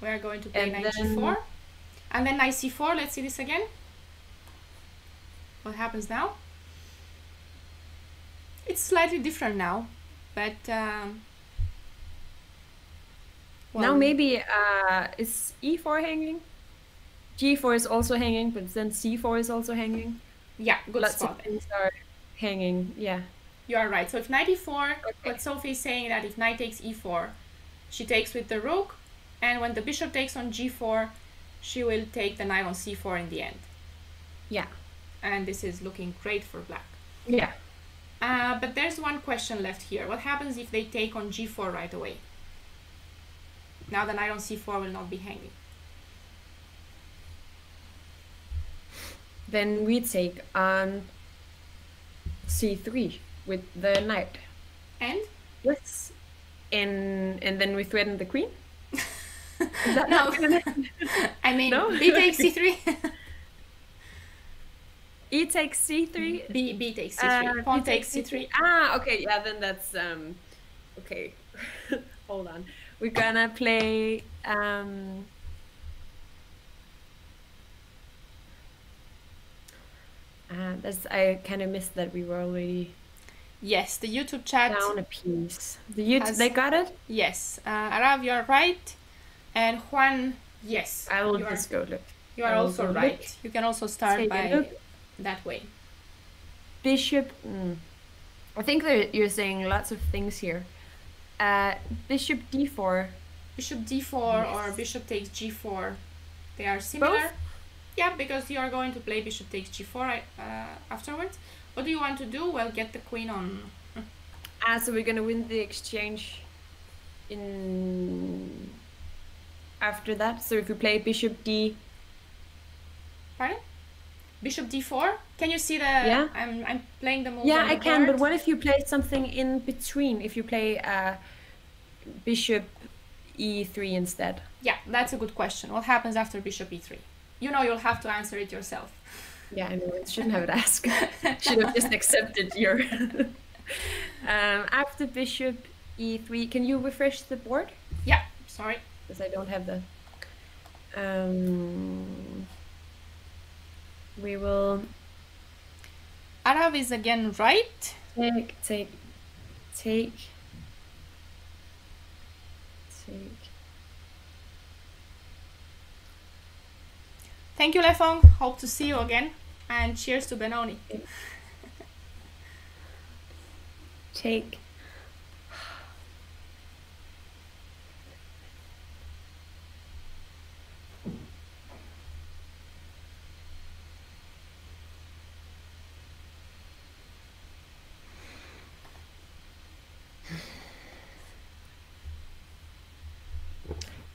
We are going to play And knight then- g4. And then knight c4. Let's see this again. What happens now? It's slightly different now, but um, now maybe uh, is E4 hanging? G4 is also hanging, but then C4 is also hanging. yeah, good Lots spot. of things are hanging. Yeah. You are right. So if knight e4, Okay. what Sophie is saying that if knight takes e4, she takes with the rook, and when the bishop takes on g4, she will take the knight on c4 in the end. Yeah. And this is looking great for black. Yeah. Uh, but there's one question left here. What happens if they take on g4 right away? Now the knight on c4 will not be hanging. Then we take on C3 with the knight. And? Yes. And and then we threaten the queen. No. I mean, No? b takes c3. E takes C3. b, b takes c3. Uh, Pawn B takes c3. Ah, okay, yeah, then that's um okay. Hold on. We're gonna play um uh, that's I kind of missed that we were already Yes, the YouTube chat. down a piece. The you Has- they got it. Yes. Uh, Arav, you are right. And Juan, yes. I will you are, just go look. you are also right. look. You can also start Take by look. That way. Bishop. Mm. I think that you're saying lots of things here. Uh, bishop d4. Bishop d4 or bishop takes g4. They are similar. Yeah, because you are going to play bishop takes g4 uh, afterwards. What do you want to do? Well, get the queen on. Ah, so we're gonna win the exchange in after that. So if we play bishop d Pardon? Bishop d4. Can you see the? Yeah. I'm I'm playing the move. Yeah, I the can. But what if you play something in between? If you play uh, bishop e3 instead? Yeah, that's a good question. What happens after bishop e3? You know, you'll have to answer it yourself. Yeah, I know. I shouldn't have asked. Should have just accepted your. um, after bishop e3, can you refresh the board? Yeah. Sorry. Because I don't have the. Um, we will Arav is again right. take, take, take, take. Thank you, Lefong. Hope to see you again. And cheers to Benoni. take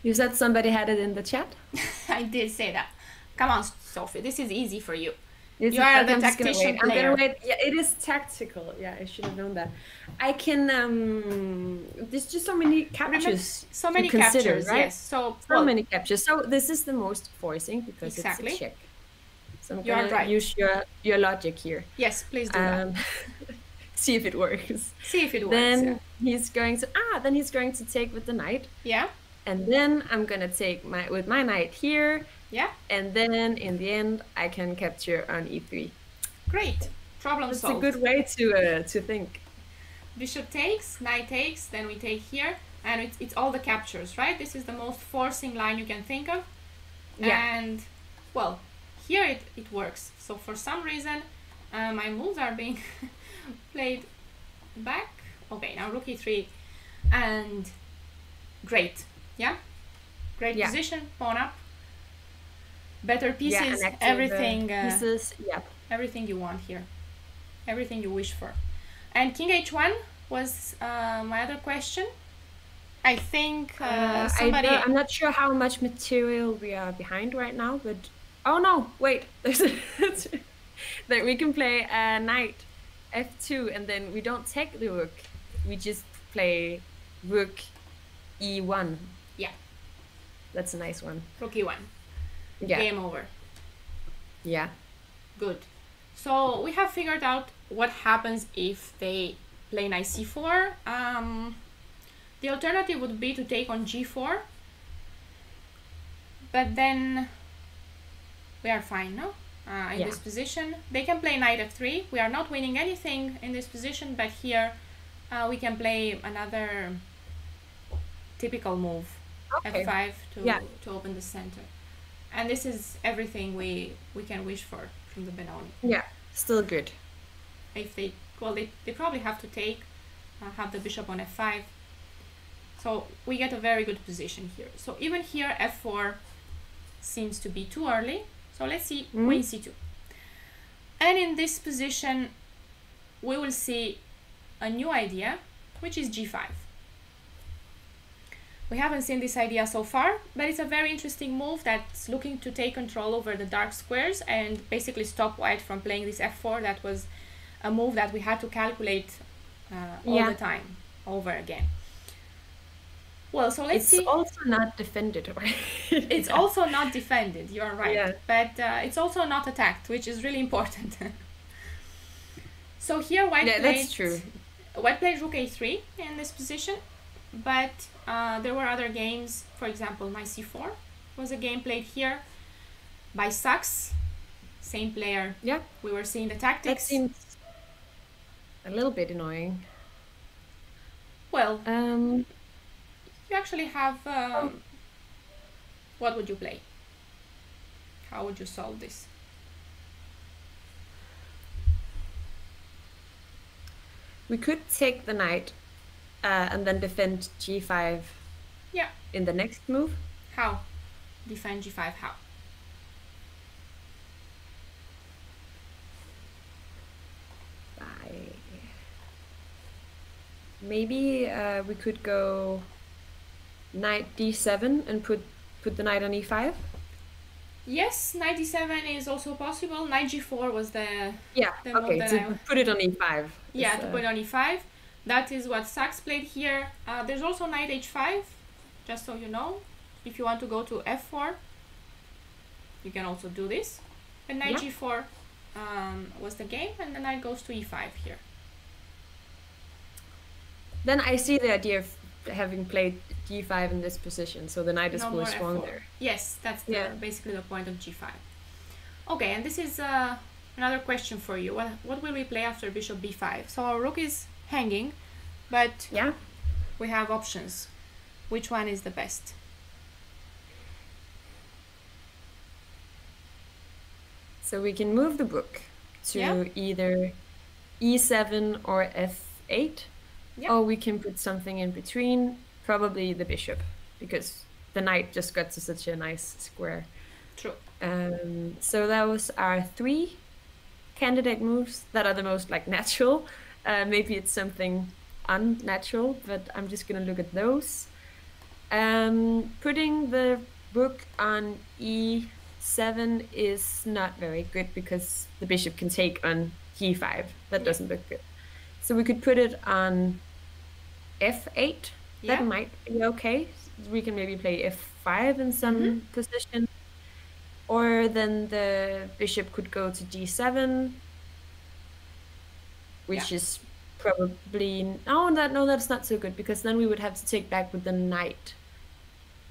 You said somebody had it in the chat? I did say that. Come on, Sophie. This is easy for you. It's- You are the I'm just gonna. I'm gonna wait. Yeah, it is tactical. Yeah, I should have known that. I can. um There's just so many captures. So many consider, captures, right? yes. So, So well, many captures. So this is the most forcing because Exactly. it's a check. So I'm You gonna right. use your your logic here. yes, please do that. Um, see if it works. See if it works. Then he's going to ah. Then he's going to take with the knight, yeah. And then I'm gonna take my with my knight here, Yeah. and then in the end I can capture on e3. Great. Problem solved. It's a good way to uh, to think. Bishop takes, knight takes, then we take here, and it's, it's all the captures, right? This is the most forcing line you can think of. Yeah. And, well, here it, it works. So for some reason, uh, my moves are being played back. Okay, now rook e3, and great, yeah? Great Yeah. position, pawn up. Better pieces, yeah, uh, everything. Uh, pieces. Yeah. everything you want here everything you wish for and king h1 was uh, my other question i think uh, Uh, somebody I i'm not sure how much material we are behind right now, but oh no, wait, there's a, that we can play a knight f2, and then we don't take the rook, we just play rook e1. That's a nice one. rook e1 Yeah, game over. Yeah, good. So we have figured out what happens if they play knight c4 um, the alternative would be to take on g4 but then we are fine no? Uh, in Yeah. this position. They can play knight f3 we are not winning anything in this position but here uh, we can play another typical move Okay. f5 to, Yeah. to open the center and this is everything we we can wish for from the Benoni yeah, still good. if they well they, they probably have to take uh, have the bishop on f5 so we get a very good position here so even here f4 seems to be too early so let's see Mhm. queen c2 and in this position we will see a new idea which is g5 we haven't seen this idea so far, but it's a very interesting move that's looking to take control over the dark squares and basically stop white from playing this f4. That was a move that we had to calculate uh, all Yeah. the time over again. Well, so let's it's see. also not defended, right? it's also not defended, you're right. Yeah. But uh, it's also not attacked, which is really important. so here white yeah, played that's true. White played rook a3 in this position, but uh, there were other games. For example, my c4 was a game played here by Sax, same player. Yeah, We were seeing the that tactics. seems a little bit annoying. well, Um, you actually have. Um, what would you play? How would you solve this? We could take the knight uh, and then defend g5 Yeah. in the next move. How? Defend g5. How? By... Maybe uh, we could go knight d7 and put put the knight on e5. Yes, knight d7 is also possible. Knight g4 was the Yeah. The okay. To put it on e5. yeah to uh, put on e5. That is what Sax played here. Uh, there's also knight h5, just so you know. If you want to go to f4, you can also do this. And knight Yeah. g4 um, was the game, and the knight goes to e5 here. Then I see the idea of having played g5 in this position, so the knight is No more strong f4. there. Yes, that's the, Yeah. basically the point of g5. Okay, and this is uh, another question for you. What, what will we play after bishop b5? So our rook is hanging, but Yeah. we have options. Which one is the best? So we can move the book to Yeah. either e7 or f8. Yeah. Or we can put something in between, probably the bishop, because the knight just got to such a nice square. True. Um, so that was our three candidate moves that are the most like natural. Uh, maybe it's something unnatural, but I'm just gonna look at those. Um, putting the rook on e7 is not very good because the bishop can take on g5. That Yeah. doesn't look good. So we could put it on f8. Yeah. That might be okay. We can maybe play f5 in some Mhm. position. Or then the bishop could go to d7, which is probably oh that no that's not so good because then we would have to take back with the knight,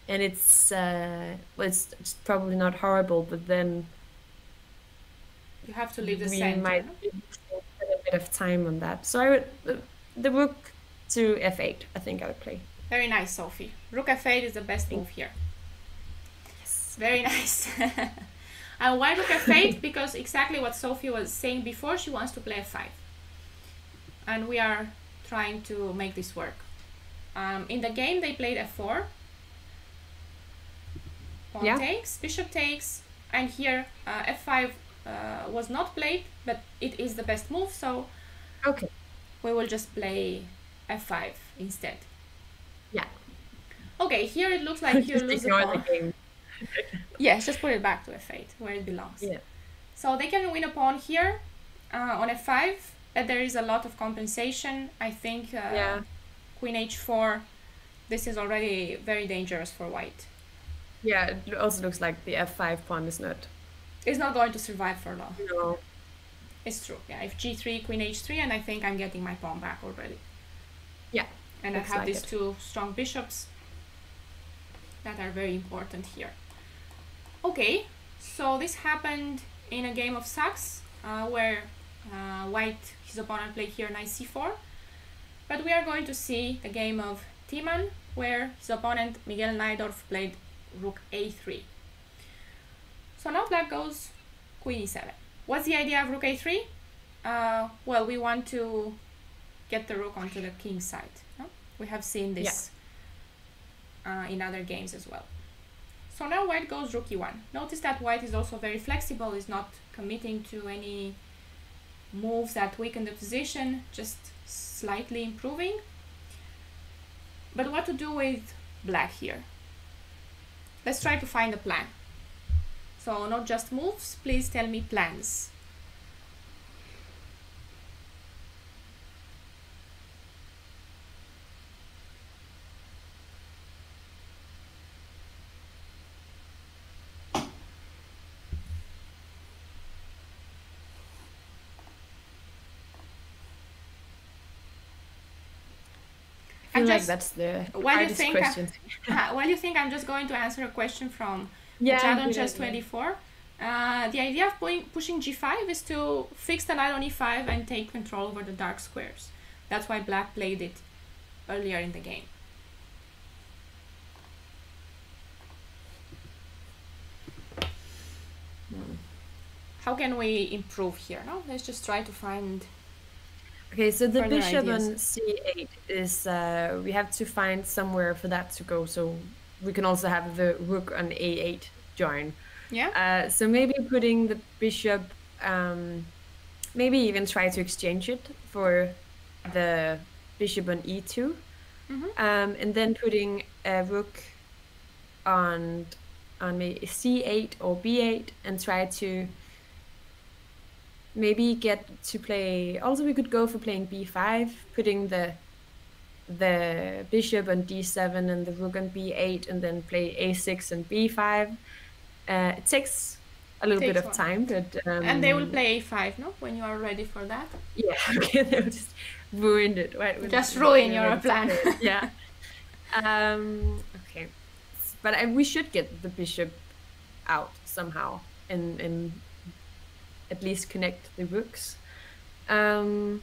and it's uh, well, it's, it's probably not horrible, but then You have to leave the we center. might spend a bit of time on that. So I would the, the rook to f8. I think I would play. Very nice, Sophie. Rook f8 is the best move here. Yes. Very nice. and why rook f8? because exactly what Sophie was saying before, she wants to play f5. And we are trying to make this work. Um, in the game, they played f4. Pawn Yeah. takes, bishop takes, and here uh, f5 uh, was not played, but it is the best move, so Okay. we will just play f5 instead. Yeah. Okay, here it looks like you lose the pawn. the game. Yes, just put it back to f8 where it belongs. Yeah. So they can win a pawn here uh, on f5, but there is a lot of compensation. I think uh, Yeah. queen h4, this is already very dangerous for white. Yeah. It also looks like the f5 pawn is not. It's not going to survive for long. No. It's true. Yeah, if g3, queen h3, and I think I'm getting my pawn back already. Yeah. And I have like these it. two strong bishops that are very important here. Okay, so this happened in a game of Sax uh, where uh, white, his opponent played here knight c4. But we are going to see the game of Timman where his opponent Miguel Najdorf played rook a3. So now black goes queen e7. What's the idea of rook a3? Uh, well, we want to get the rook onto the king side. no? We have seen this uh, in other games as well. So now white goes rook e1. Notice that white is also very flexible, is not committing to any moves that weaken the position, just slightly improving. But what to do with black here? Let's try to find a plan. So not just moves, please tell me plans. I feel I'm like just- that's the do you think I- question. Uh, well, you think I'm just going to answer a question from yeah. Jadon Chess idea. 24. Uh, the idea of pulling, pushing g5 is to fix the knight on e5 and take control over the dark squares. That's why black played it earlier in the game. How can we improve here? No, let's just try to find. Okay, so the bishop ideas. on c8 is uh, we have to find somewhere for that to go. So we can also have the rook on a8 join. Yeah. Uh, so maybe putting the bishop, um, maybe even try to exchange it for the bishop on e2, Mhm. um, and then putting a rook on on maybe c8 or b8 and try to maybe get to play also we could go for playing b5 putting the the bishop on d7 and the rook on b8 and then play a6 and b5 uh, it takes a little bit of one. time but um, and they will play a5, no? When you are ready for that. yeah okay they will just ruined it right Just ruin your plan. yeah um okay but I, we should get the bishop out somehow and and at least connect the rooks um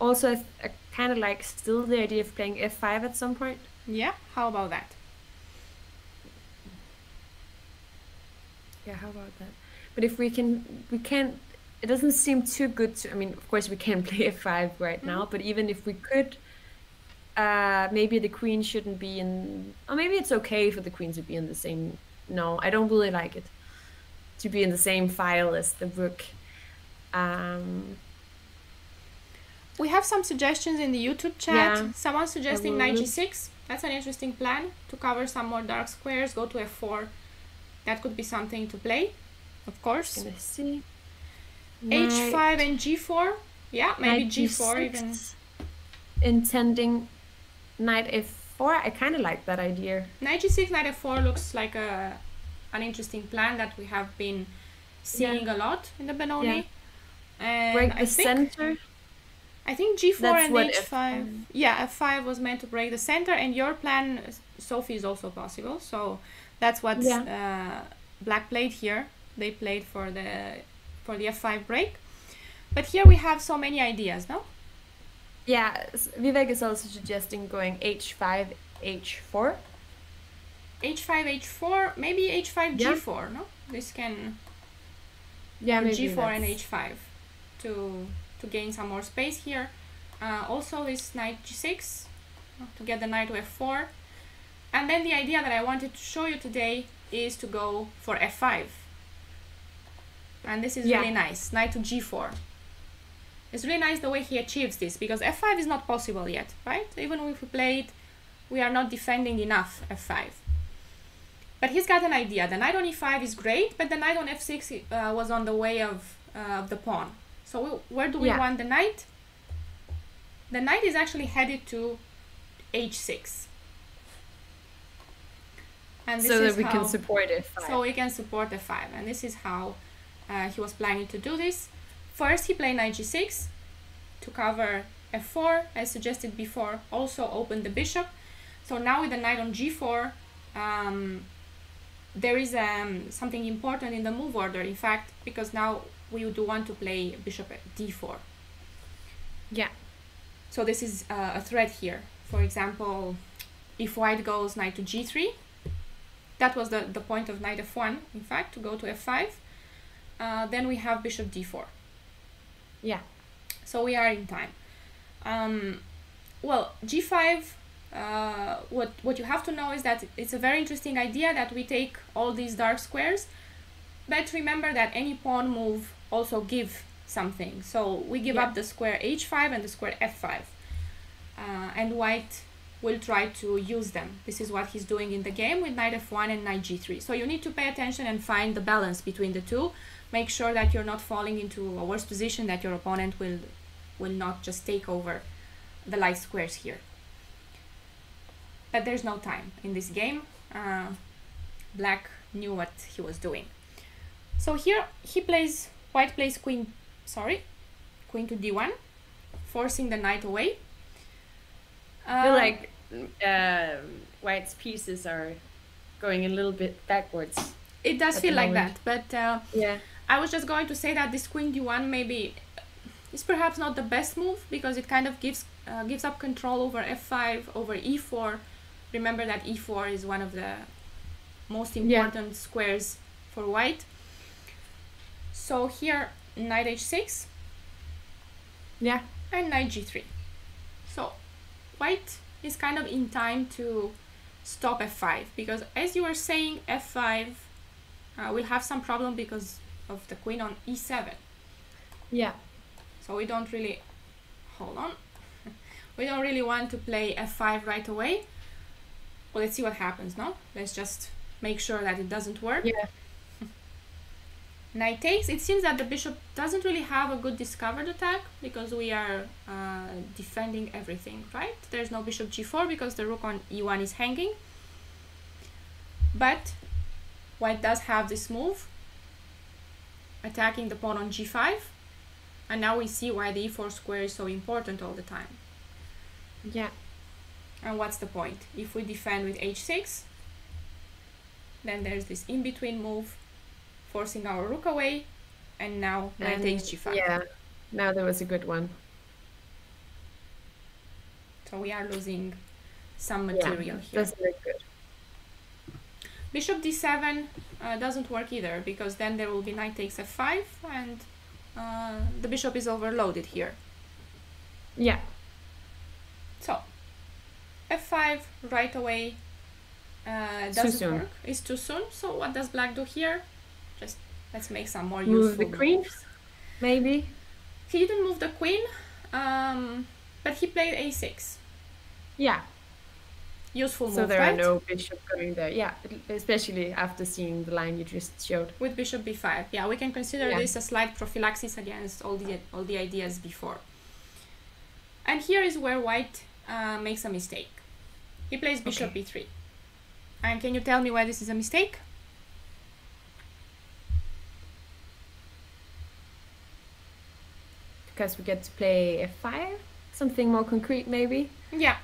also I, I kind of like still the idea of playing f5 at some point Yeah. How about that? yeah how about that but if we can we can't it doesn't seem too good to i mean of course we can play f5 right now but even if we could uh maybe the queen shouldn't be in or maybe it's okay for the queen to be in the same no i don't really like it to be in the same file as the rook um We have some suggestions in the YouTube chat. Yeah. Someone suggesting knight look. g6. That's an interesting plan to cover some more dark squares. Go to f4. That could be something to play, of course. gonna see h5 and g4. Yeah, maybe Knight g4 G6, even. intending knight f4 i kind of like that idea Knight g6, knight f4 looks like a an interesting plan that we have been seeing a lot in the Benoni. Yeah. And break I the think, center I think g4 That's and h5. F5 Yeah, f5 was meant to break the center, and your plan, Sophie, is also possible. So that's what Yeah. uh, Black played here. They played for the for the f5 break. But here we have so many ideas, no? Yeah, Vivek is also suggesting going h5, h4. H5, h4, maybe h5, Yeah. g4, no? This can Yeah, maybe g4 and h5 to to gain some more space here. Uh, also this knight g6 uh, to get the knight to f4. And then the idea that I wanted to show you today is to go for f5. And this is Yeah. really nice, knight to g4. It's really nice the way he achieves this because f5 is not possible yet, right? Even if we play it, we are not defending enough f5. But he's got an idea. The knight on e5 is great, but the knight on f6 uh, was on the way of, uh, of the pawn. So we, where do we Yeah. want the knight? The knight is actually headed to h6. And this so that we how, can support f5. so we can support the 5 and this is how uh, he was planning to do this first he played knight g6 to cover f4 as suggested before also open the bishop so now with the knight on g4 um, there is um, something important in the move order in fact because now we do want to play bishop d4 yeah, so this is uh, a threat here. For example, if white goes knight to g3, that was the, the point of knight f1, in fact, to go to f5. Uh, then we have bishop d4. yeah, So we are in time. Um, well, g5, uh, what, what you have to know is that it's a very interesting idea that we take all these dark squares, but remember that any pawn move also give something. So we give Yeah. up the square h5 and the square f5. Uh, and white will try to use them. This is what he's doing in the game with knight f1 and knight g3. So you need to pay attention and find the balance between the two. Make sure that you're not falling into a worse position that your opponent will will not just take over the light squares here. But there's no time in this game. Uh, Black knew what he was doing. So here he plays, white plays queen, sorry, queen to d1, forcing the knight away. I feel Um, like um White's pieces are going a little bit backwards. it does feel like that, but uh, Yeah, I was just going to say that this queen d1 maybe is perhaps not the best move because it kind of gives uh, gives up control over f5 over e4. Remember that e4 is one of the most Yeah. important squares for white. So here knight h6 yeah, and knight g3. So white is kind of in time to stop f5 because as you were saying f5 uh, will have some problem because of the queen on e7 yeah, so we don't really hold on we don't really want to play f5 right away well let's see what happens no let's just make sure that it doesn't work. Yeah. Knight takes. It seems that the bishop doesn't really have a good discovered attack because we are uh, defending everything, right? There's no bishop g4 because the rook on e1 is hanging. But white does have this move, attacking the pawn on g5. And now we see why the e4 square is so important all the time. Yeah. And what's the point? If we defend with h6, then there's this in-between move forcing our rook away, and now knight takes g5. Yeah. Now there was a good one. So we are losing some Yeah, material here. Doesn't look good. Bishop d7 uh, doesn't work either because then there will be knight takes f5 and uh, the bishop is overloaded here. Yeah. So f5 right away uh, doesn't work. It's too soon. So what does black do here? Just let's make some more Move useful the queen, moves. maybe. He didn't move the queen, um, but he played a6. Yeah. Useful So move, there right? are no bishop going there. Yeah, especially after seeing the line you just showed. with bishop b5 yeah we can consider Yeah. this a slight prophylaxis against all the all the ideas before and here is where white uh, makes a mistake he plays bishop Okay. b3 and can you tell me why this is a mistake Because we get to play f5, something more concrete maybe. yeah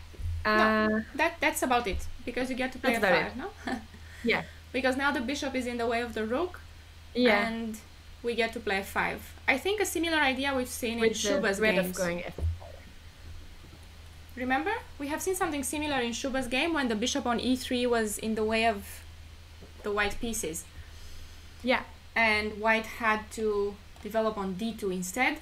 Uh, that that's about it because you get to play That's a about 5 no Yeah. because now the bishop is in the way of the rook yeah. and we get to play a 5 i think a similar idea we've seen in With the Suba's red games of going f. Remember? We have seen something similar in Suba's game when the bishop on e3 was in the way of the white pieces Yeah. and white had to develop on d2 instead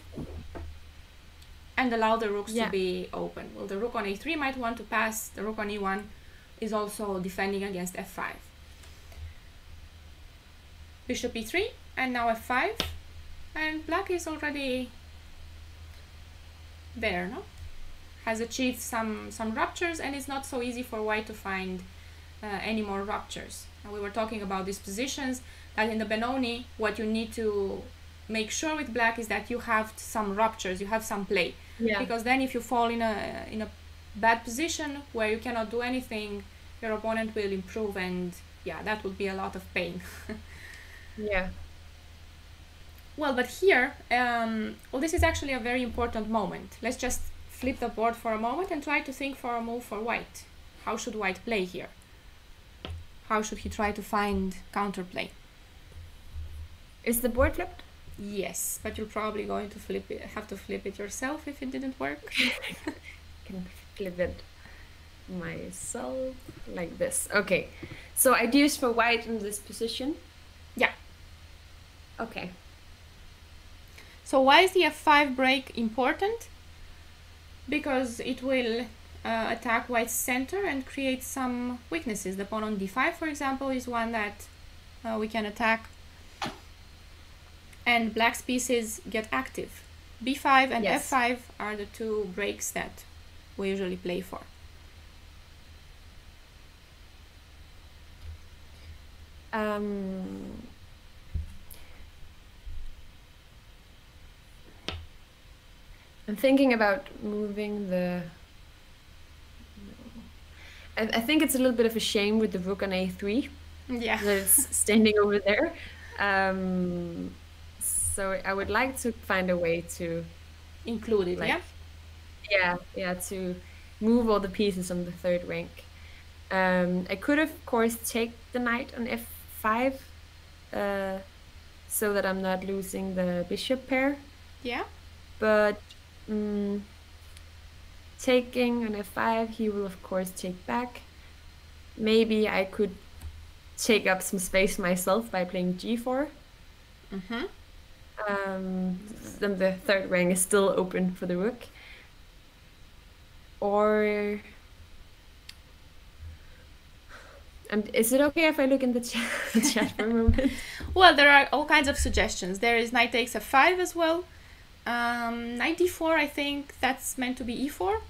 and allow the rooks Yeah. to be open. Well, the rook on a3 might want to pass, the rook on e1 is also defending against f5. Bishop e3 and now f5 and black is already there, no? Has achieved some some ruptures and it's not so easy for white to find uh, any more ruptures. And we were talking about these positions that in the Benoni, what you need to make sure with black is that you have some ruptures, you have some play. Yeah. Because then if you fall in a in a bad position where you cannot do anything, your opponent will improve and yeah, that would be a lot of pain. yeah. Well, but here, um, well, this is actually a very important moment. Let's just flip the board for a moment and try to think for a move for white. How should white play here? How should he try to find counterplay? Is the board flipped? Yes, but you're probably going to flip it, have to flip it yourself if it didn't work. can flip it myself like this. Okay. So ideas for white in this position. Yeah. Okay. So why is the f5 break important? Because it will uh, attack white's center and create some weaknesses. The pawn on d5, for example, is one that uh, we can attack. And black's pieces get active. b5 and Yes. f5 are the two breaks that we usually play for. Um, I'm thinking about moving the. I, I think it's a little bit of a shame with the rook on a3 Yeah. that it's standing over there. Um, so I would like to find a way to, Included, like, yeah? yeah, yeah, to move all the pieces on the third rank. Um, I could, of course, take the knight on f5, uh, so that I'm not losing the bishop pair. Yeah. But mm, taking on f5, he will of course take back. Maybe I could take up some space myself by playing g4. Mm-hmm. Um, then the third rank is still open for the rook. Or um, is it okay if I look in the chat, chat for a moment? Well, there are all kinds of suggestions. There is knight takes f5 as well. Um, knight d4, I think that's meant to be e4.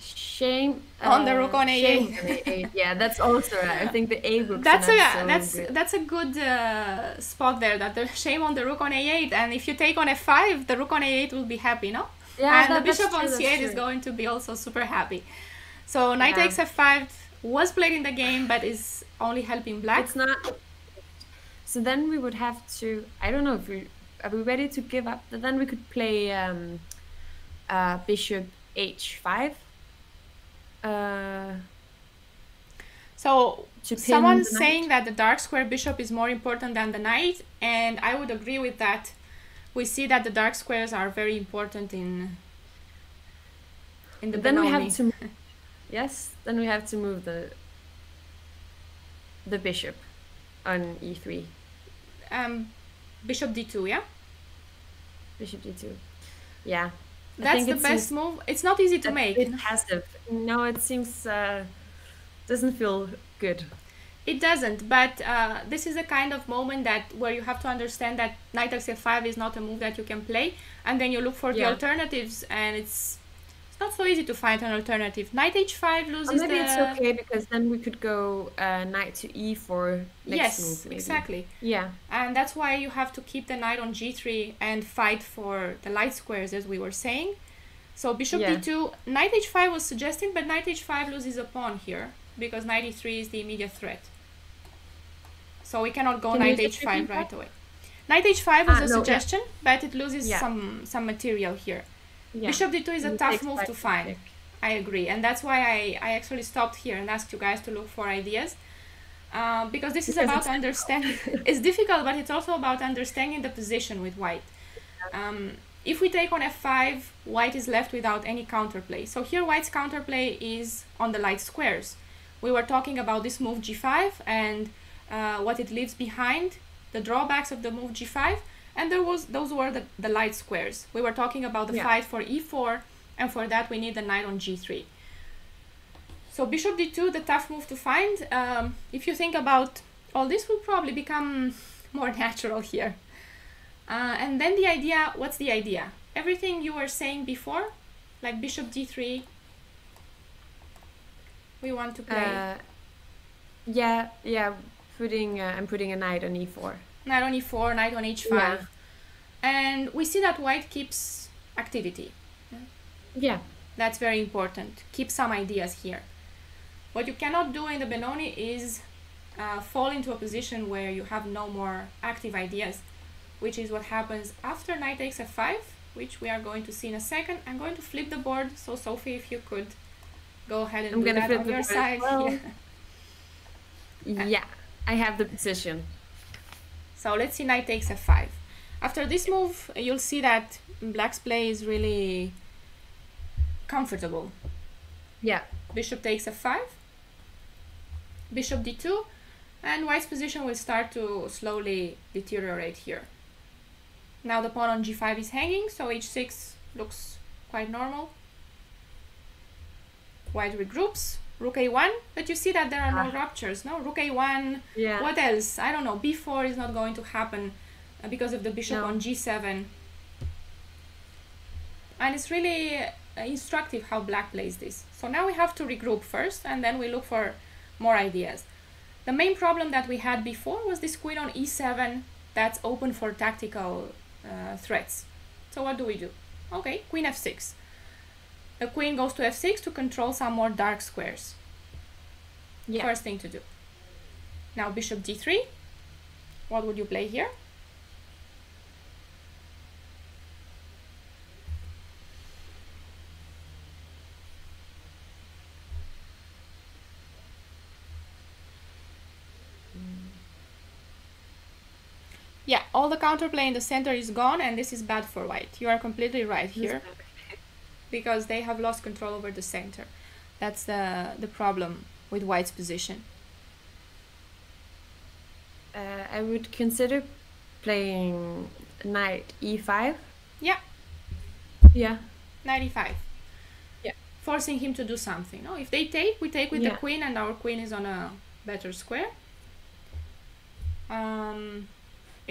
shame on the rook on a8. on a8. Yeah, that's also I think the a rook. That's a so that's good. that's a good uh, spot there. That the shame on the rook on a8, and if you take on f5, the rook on a8 will be happy, no? yeah, and that- the bishop on true, c8 is going to be also super happy. So knight Yeah. takes f5 was played in the game, but is only helping black. It's not. So then we would have to. I don't know if we are we ready to give up. But then we could play um, uh, bishop h5. Uh, So someone's saying that the dark square bishop is more important than the knight, and I would agree with that. We see that the dark squares are very important in in the then we have to. yes, then we have to move the the bishop on E e3. um, bishop d2, yeah. Bishop d2. Yeah. That's the best move. It's not easy to make. passive. No, it seems uh, doesn't feel good. It doesn't, but uh, this is a kind of moment that where you have to understand that knight takes f5 is not a move that you can play, and then you look for the alternatives, and it's not so easy to find an alternative. Knight h5 Or loses maybe the it's okay because then we could go uh, knight to e4 next yes, move. Maybe. exactly, Yeah. and that's why you have to keep the knight on g3 and fight for the light squares, as we were saying. So bishop Yeah. d2, knight h5 was suggested, but knight h5 loses a pawn here because knight e3 is the immediate threat. So we cannot go Can knight h5 right away. Knight h5 was Ah, a no, yeah. suggestion, but it loses Yeah. some some material here. Yeah. Bishop d2 is a it tough move to find. I agree, and that's why I, I actually stopped here and asked you guys to look for ideas. Uh, because this is about understanding. it's difficult, but it's also about understanding the position with white. Um, if we take on f5, white is left without any counterplay. So here, white's counterplay is on the light squares. We were talking about this move g5 and uh, what it leaves behind, the drawbacks of the move g5, and there was those were the, the light squares. We were talking about the Yeah. fight for e4, and for that we need the knight on g3. So bishop d2, the tough move to find. Um, if you think about all this, will probably become more natural here. Uh, and then the idea, what's the idea? Everything you were saying before, like bishop d3, we want to play Uh, yeah, yeah. Putting uh, I'm putting a knight on e4. Knight on e4, knight on h5. Yeah. And we see that white keeps activity. Yeah. That's very important. Keep some ideas here. What you cannot do in the Benoni is uh, fall into a position where you have no more active ideas, which is what happens after knight takes f5, which we are going to see in a second. I'm going to flip the board, so Sophie, if you could go ahead and I'm do that flip on the your board side. well. Yeah. Yeah. I have the position. So let's see knight takes f5. After this move, you'll see that black's play is really comfortable. Yeah. bishop takes f5 bishop d2 and white's position will start to slowly deteriorate here now the pawn on g5 is hanging so h6 looks quite normal white regroups rook a1 but you see that there are no Ah. ruptures no? Rook a1 Yeah. what else? I don't know. B4 is not going to happen uh, because of the bishop No. on g7 and it's really uh, instructive how black plays this. So now we have to regroup first and then we look for more ideas. The main problem that we had before was this queen on e7 that's open for tactical uh, threats. So what do we do? Okay queen f6 the queen goes to f6 to control some more dark squares. Yeah. first thing to do. Now bishop d3 what would you play here? Yeah all the counterplay in the center is gone and this is bad for white. You are completely right here because they have lost control over the center that's the the problem with white's position Uh, I would consider playing knight e5. yeah Yeah. 95 Yeah. forcing him to do something no if they take we take with the queen and our queen is on a better square um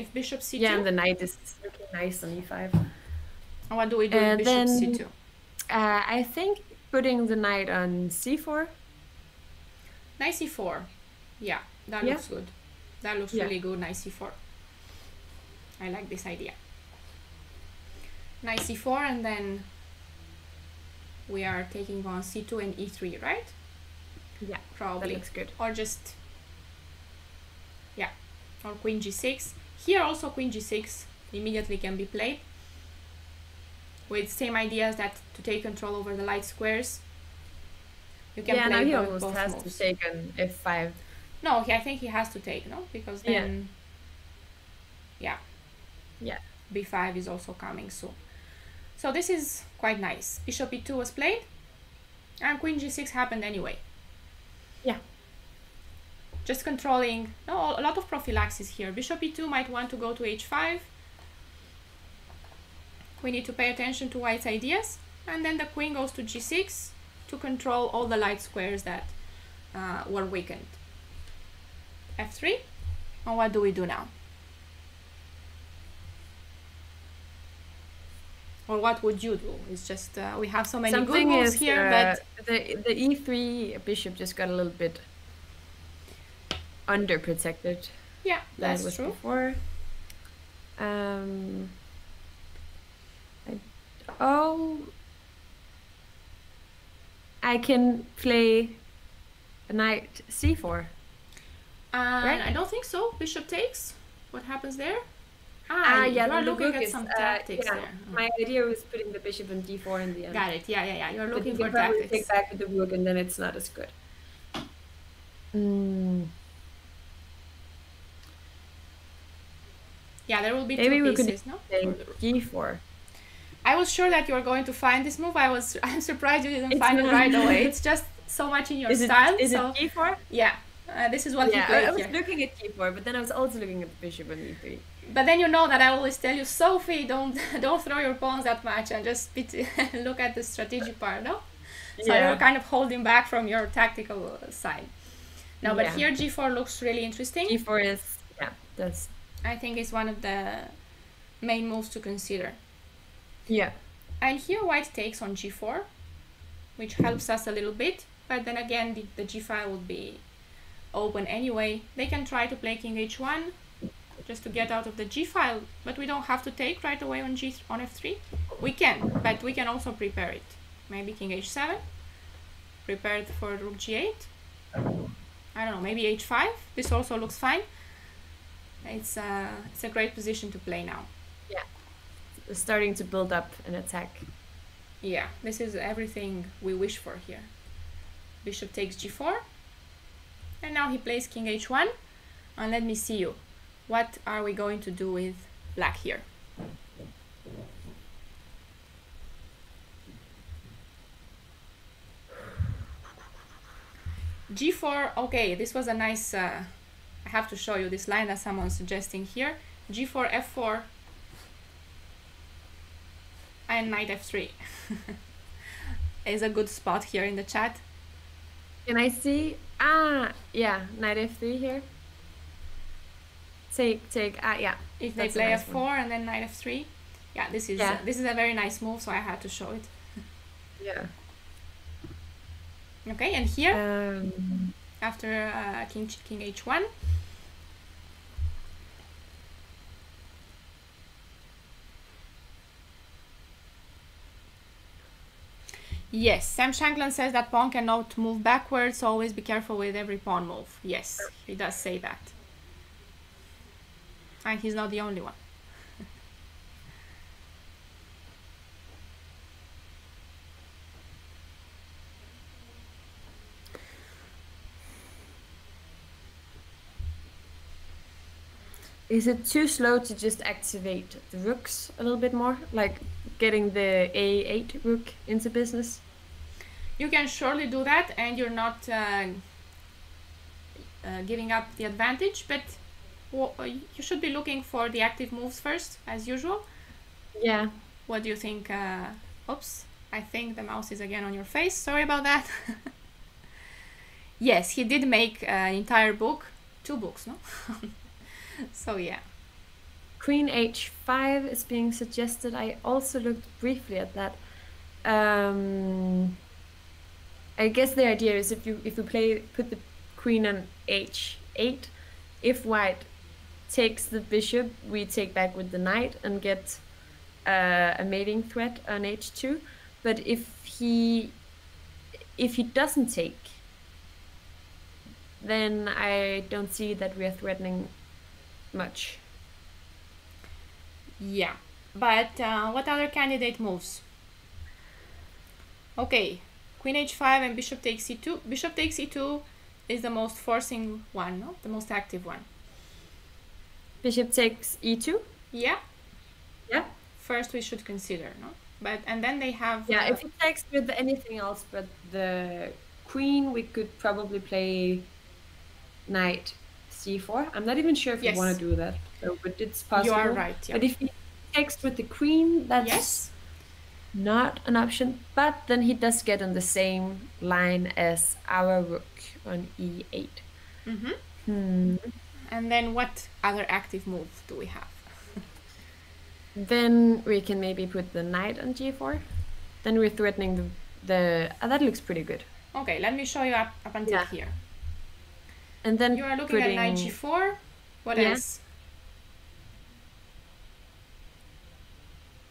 if bishop c2 Yeah, and the knight is looking nice on e5. what do we do Uh, with bishop then- c2 Uh, I think putting the knight on c4. Knight c4. Yeah, that Yeah. looks good. That looks Yeah. really good, knight c4. I like this idea. Knight c4 and then we are taking on c2 and e3, right? Yeah, probably. that looks good. Or just, yeah, or queen g6. Here also queen g6 immediately can be played with same ideas that to take control over the light squares. You can yeah, play now he almost has moves. to take an f5. No, he, I think he has to take, no? Because Yeah. then, yeah. Yeah. b5 is also coming soon. So this is quite nice. Bishop e2 was played, and queen g6 happened anyway. Yeah. Just controlling, no, a lot of prophylaxis here. Bishop e2 might want to go to h5. We need to pay attention to white's ideas. And then the queen goes to g6 to control all the light squares that uh, were weakened. f3. And what do we do now? Or what would you do? It's just uh, we have so many good moves is here, uh, but the the e3 bishop just got a little bit underprotected. yeah, than it that's was true. before. Um. Oh. I can play a knight c4. Uh, Right? I don't think so. Bishop takes. What happens there? Ah, yeah, you are looking at is, some uh, tactics yeah, there. Mm. My idea was putting the bishop on d4 in the end. Got it. Yeah, yeah, yeah. You're But looking you for can tactics. take back with the rook, and then it's not as good. Mm, Yeah, there will be Maybe two we could pieces, no? play For the rook. g4. I was sure that you were going to find this move. I was. I'm surprised you didn't It's find it right away. It's just so much in your Is style. is so it g4? yeah, uh, this is what Yeah, I, played I was here. looking at g4, but then I was also looking at the bishop on e e3. But then you know that I always tell you, Sophie, don't don't throw your pawns that much and just look at the strategic part, no? So Yeah. you're kind of holding back from your tactical side. No, but Yeah. here g4 looks really interesting. g4 is yeah, that's I think it's one of the main moves to consider. Yeah. And here white takes on g4, which helps us a little bit. But then again, the, the g file would be open anyway. They can try to play king h1 just to get out of the g file, but we don't have to take right away on g on f3. We can, but we can also prepare it. Maybe king h7, prepared for rook g8. I don't know, maybe h5. This also looks fine. It's uh, it's a great position to play now. Starting to build up an attack. Yeah, this is everything we wish for here. Bishop takes g4. And now he plays king h1. And let me see you. What are we going to do with black here? g4, okay, this was a nice, uh, I have to show you this line that someone's suggesting here. g4, f4, and knight f3 is a good spot here in the chat. Can I see? Ah, yeah, knight f3 here. Take, take, ah, yeah. If they play nice f4 one. and then knight f3, yeah, this is Yeah. Uh, this is a very nice move, so I had to show it. Yeah. Okay, and here Um, after uh, king king h1, Yes, Sam Shankland says that pawn cannot move backwards, so always be careful with every pawn move. Yes, he does say that. And he's not the only one. is it too slow to just activate the rooks a little bit more? Like getting the a8 rook into business? You can surely do that, and you're not uh, uh, giving up the advantage, but uh, you should be looking for the active moves first, as usual. Yeah. What do you think? Uh, oops, I think the mouse is again on your face. Sorry about that. yes, he did make uh, an entire book, two books, no? so yeah. Queen h5 is being suggested. I also looked briefly at that. Um, I guess the idea is if you if you play put the queen on h8, if white takes the bishop, we take back with the knight and get uh, a mating threat on h2. But if he if he doesn't take, then I don't see that we are threatening much. Yeah, but uh, what other candidate moves? Okay, queen h5 and bishop takes e2. Bishop takes e2 is the most forcing one, no? The most active one. Bishop takes e2? Yeah. Yeah. First we should consider, no? But and then they have Yeah, uh, if he takes with anything else but the queen, we could probably play knight c4. I'm not even sure if Yes. you want to do that, so, but it's possible. you are right, yeah. But if he takes with the queen, that's yes. not an option. But then he does get on the same line as our rook on e8. Mm-hmm. Hmm. And then what other active move do we have? Then we can maybe put the knight on g4. Then we're threatening the the. Oh, that looks pretty good. Okay, let me show you up, up until Yeah. here. And then You are looking putting, at knight g4. What Yeah. else?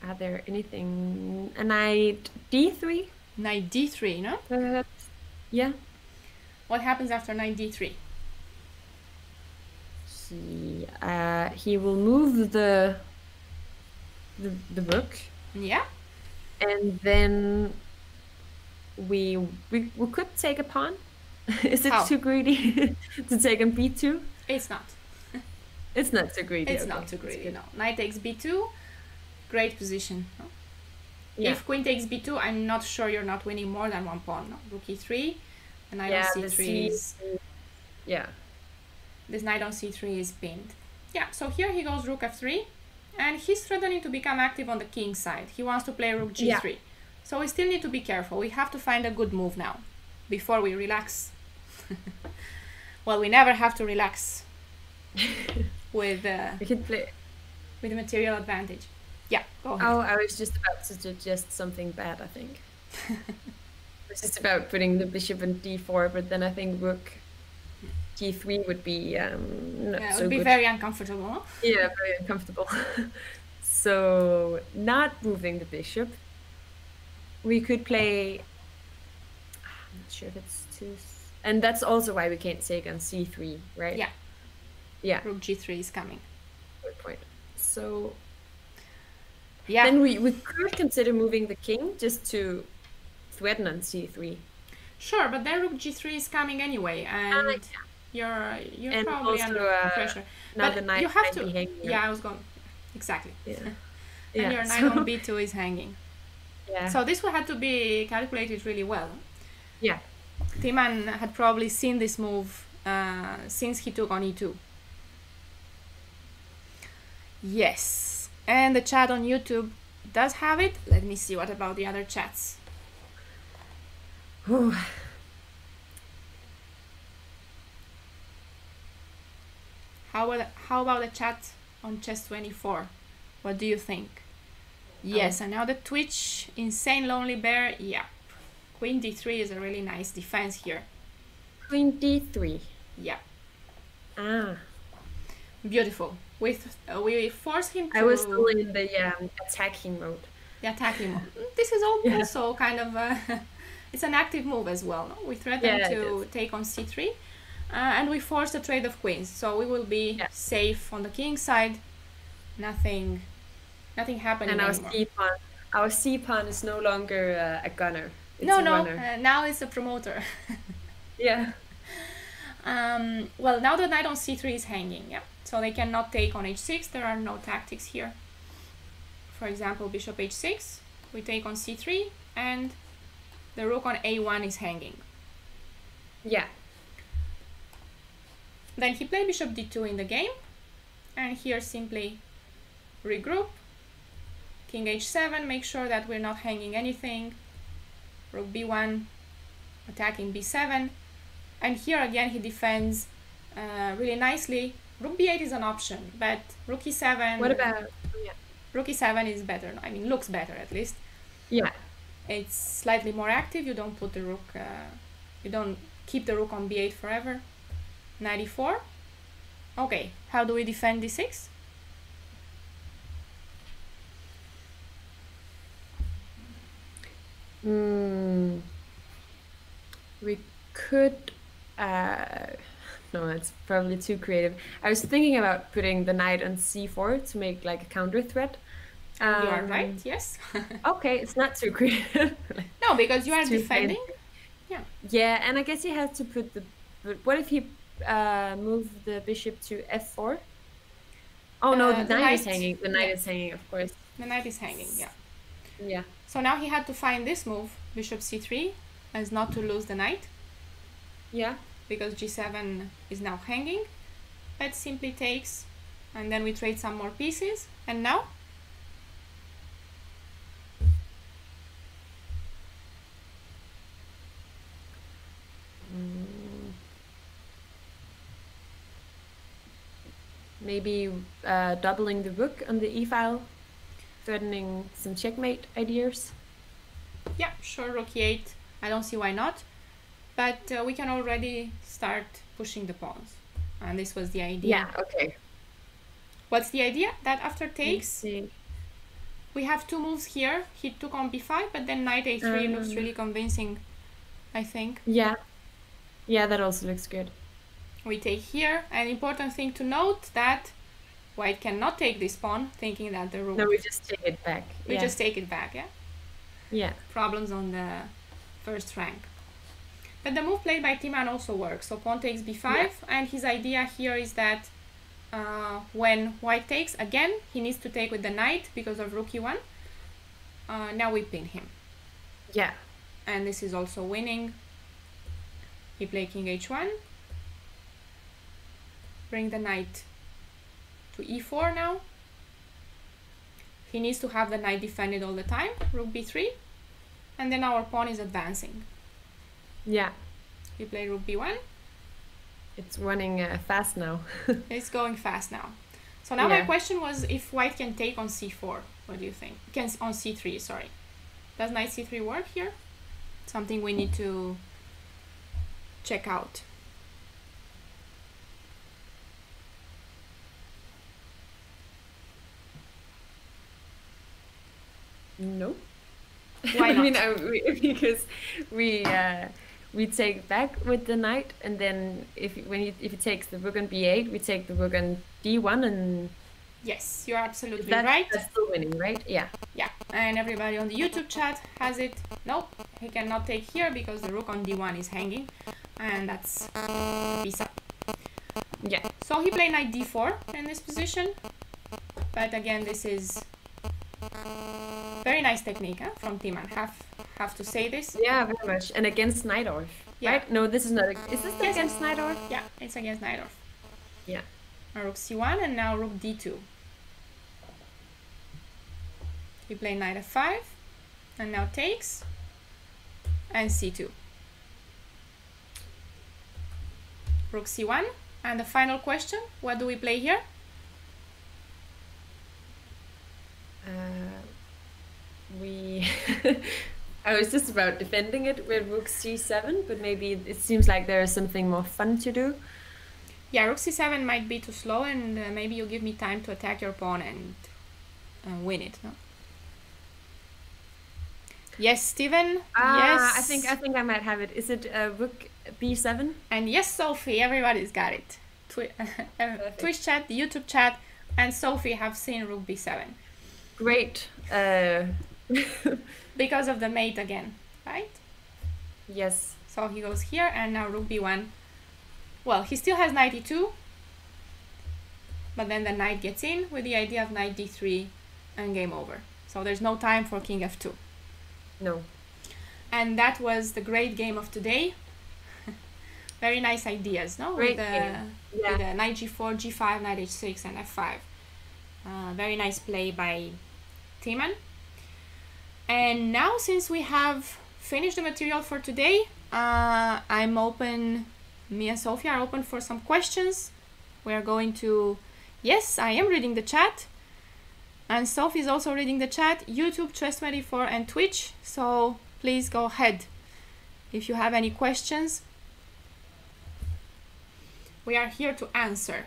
Are there anything? A knight d3, Knight d3, no? perhaps? Yeah. What happens after knight d3? He uh he will move the the the rook, Yeah. and then we we, we could take a pawn. Is it How? too greedy to take on b2? It's not. It's not too greedy. It's okay, not too greedy, no. Knight takes b2. Great position. no? Yeah. If queen takes b2, I'm not sure you're not winning more than one pawn. No? Rook e3. And knight yeah, on c3 C- is... Yeah. This knight on c3 is pinned. Yeah, so here he goes rook f3. And he's threatening to become active on the king side. He wants to play rook g3. Yeah. So we still need to be careful. We have to find a good move now before we relax. well, we never have to relax with uh, We could play. with material advantage. Yeah, go ahead. Oh, I was just about to suggest something bad. I think. I was just about putting the bishop in d4, but then I think rook g3 would be um, not yeah, it so would be good. very uncomfortable. Yeah, very uncomfortable. so, not moving the bishop, we could play. I'm not sure if it's too. And that's also why we can't take on c3, right? Yeah. Yeah, Rook g3 is coming. good point. So Yeah, then we, we could consider moving the king just to threaten on c3. sure, but then rook g3 is coming anyway, and yeah. you're you're And probably also, under uh, pressure. Now But the knight you have to. hanging. Yeah, I was going. Exactly. Yeah. And Yeah, your knight so- on b2 is hanging. yeah. So this would have to be calculated really well. yeah. Timman had probably seen this move uh, since he took on e2. Yes, and the chat on YouTube does have it. Let me see what about the other chats. Whew. How about how about the chat on Chess24? What do you think? Yes, and now the Twitch insane lonely bear. Yeah, Queen d3 is a really nice defense here. Queen d3. Yeah, Ah. beautiful. With uh, we force him to. I was still in the um, attacking mode. the attacking move. This is al- Yeah. also kind of a, it's an active move as well. No? We threaten Yeah, to take on c3, uh, and we force the trade of queens. So we will be Yeah. safe on the king side. Nothing, nothing happening And our anymore. c pawn, our c pawn is no longer uh, a gunner. It's no, a no. runner. Uh, now it's a promoter. yeah. um, well, now the knight on c3 is hanging. Yeah, so they cannot take on h6. There are no tactics here. For example, bishop h6. We take on c3, and the rook on a1 is hanging. Yeah. Then he played bishop d2 in the game, and here simply regroup. King h7, make sure that we're not hanging anything. Rook b1, attacking b7, and here again he defends uh, really nicely. Rook b8 is an option, but rook e7. What about? rook e7 is better? I mean, looks better at least. Yeah. it's slightly more active. You don't put the rook, uh, you don't keep the rook on b8 forever. Knight e4. Okay, how do we defend d6? Mm, we could. Uh, no, it's probably too creative. I was thinking about putting the knight on c4 to make like a counter threat. Um, you are right. Yes. okay, it's not too creative. no, because you are defending. Yeah. Yeah, and I guess he has to put the. But what if he uh, move the bishop to f4? Oh no, uh, the, knight, knight is hanging. The knight yeah. is hanging, of course. The knight is hanging. Yeah. Yeah. So now he had to find this move, bishop c3, as not to lose the knight. Yeah. Because g7 is now hanging. That simply takes, and then we trade some more pieces. And now maybe uh, doubling the rook on the e-file, threatening some checkmate ideas. Yeah, sure, rook e8. I don't see why not. But uh, we can already start pushing the pawns. And this was the idea. Yeah, okay. What's the idea? That after takes, we have two moves here. He took on b5, but then knight a3 um, looks really convincing, I think. Yeah. Yeah, that also looks good we take here. An important thing to note that white cannot take this pawn, thinking that the rook... No, we just take it back. We yeah. just take it back, yeah? Yeah. Problems on the first rank. But the move played by Timman also works. So pawn takes b5, yeah. and his idea here is that uh, when white takes, again, he needs to take with the knight because of rook e1. Uh, now we pin him. Yeah. And this is also winning. He played king h1, bring the knight to e4 now. He needs to have the knight defended all the time, rook b3, and then our pawn is advancing. Yeah. He played rook b1. It's running uh, fast now. it's going fast now. So now yeah. my question was if white can take on c4. What do you think? Can on c3, sorry. Does knight c3 work here? Something we need to check out. No. Why not? I mean, I, we, because we uh, we take back with the knight, and then if when he if he takes the rook on b8, we take the rook on d1, and yes, you're absolutely that, right. That's still winning, right? Yeah. Yeah, and everybody on the YouTube chat has it. Nope, he cannot take here because the rook on d1 is hanging, and that's b7. Yeah. So he played knight d4 in this position, but again, this is very nice technique huh, from Timman. Have have to say this. Yeah, very much. And against Najdorf, yeah. right? No, this is not. Is this yes. against Najdorf? Yeah, it's against Najdorf. Yeah. rook c1 and now rook d2. We play knight f5 and now takes and c2. Rook c1 and the final question, what do we play here? Uh, we I was just about defending it with rook c7, but maybe it seems like there is something more fun to do. Yeah, rook c7 might be too slow, and uh, maybe you give me time to attack your pawn and uh, win it. No? Yes, Stephen. Ah, yes. I think I think I might have it. Is it uh, rook b7? And yes, Sophie. Everybody's got it. Twi uh, Twitch chat, the YouTube chat, and Sophie have seen rook b7 great. Because of the mate again, right? Yes. So he goes here and now rook b1. Well, he still has 92, but then the knight gets in with the idea of knight d3 and game over. So there's no time for king f2. No. And that was the great game of today. Very nice ideas, no? Great with the. Yeah. With the knight g4, g5, knight h6, and f5. Uh, very nice play by Timman. And now since we have finished the material for today, uh, I'm open, me and Sophia are open for some questions. We're going to, yes, I am reading the chat. And Sophie is also reading the chat, YouTube, Chess24, and Twitch. So please go ahead if you have any questions. We are here to answer.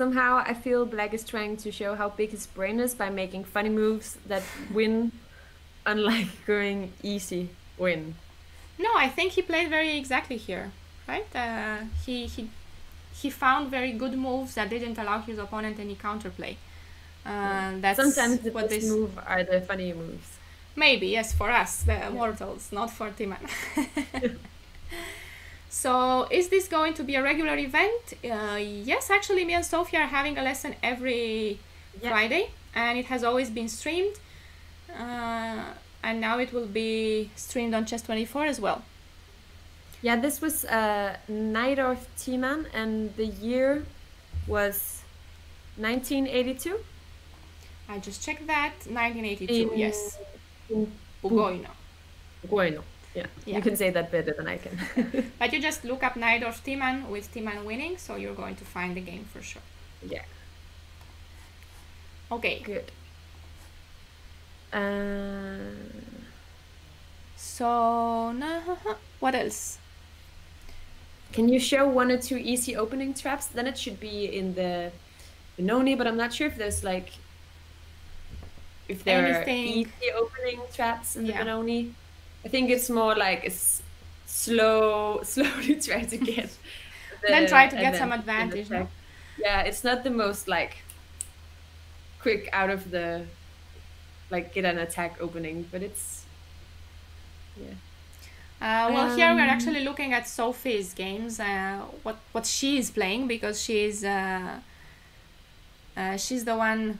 Somehow I feel Black is trying to show how big his brain is by making funny moves that win, unlike going easy win. No, I think he played very exactly here, right? Uh, he he he found very good moves that didn't allow his opponent any counterplay. Uh, that's Sometimes the what best this move are the funny moves. maybe yes for us the mortals, not for Timman. so is this going to be a regular event? Uh, yes, actually, me and Sophia are having a lesson every. Friday, and it has always been streamed. Uh, and now it will be streamed on Chess24 as well. Yeah, this was uh, Night of Timman, and the year was 1982. I just checked that. 1982, In- yes. in Bugojno. Bueno. Yeah. Yeah. you can say that better than I can. But you just look up Night of Timman with Timman winning, so you're going to find the game for sure. yeah, Okay, good. Uh, so nah, what else? can you show one or two easy opening traps? Then it should be in the Benoni, but I'm not sure if there's like if there Anything- are easy opening traps in Yeah. the Benoni. I think it's more like it's slow, slowly try to get. The Then try to get some advantage no? Yeah, it's not the most like quick out of the like get an attack opening, but it's yeah. Uh, well, here we're Um, actually looking at Sophie's games, uh, what what she is playing because she's uh, uh, she's the one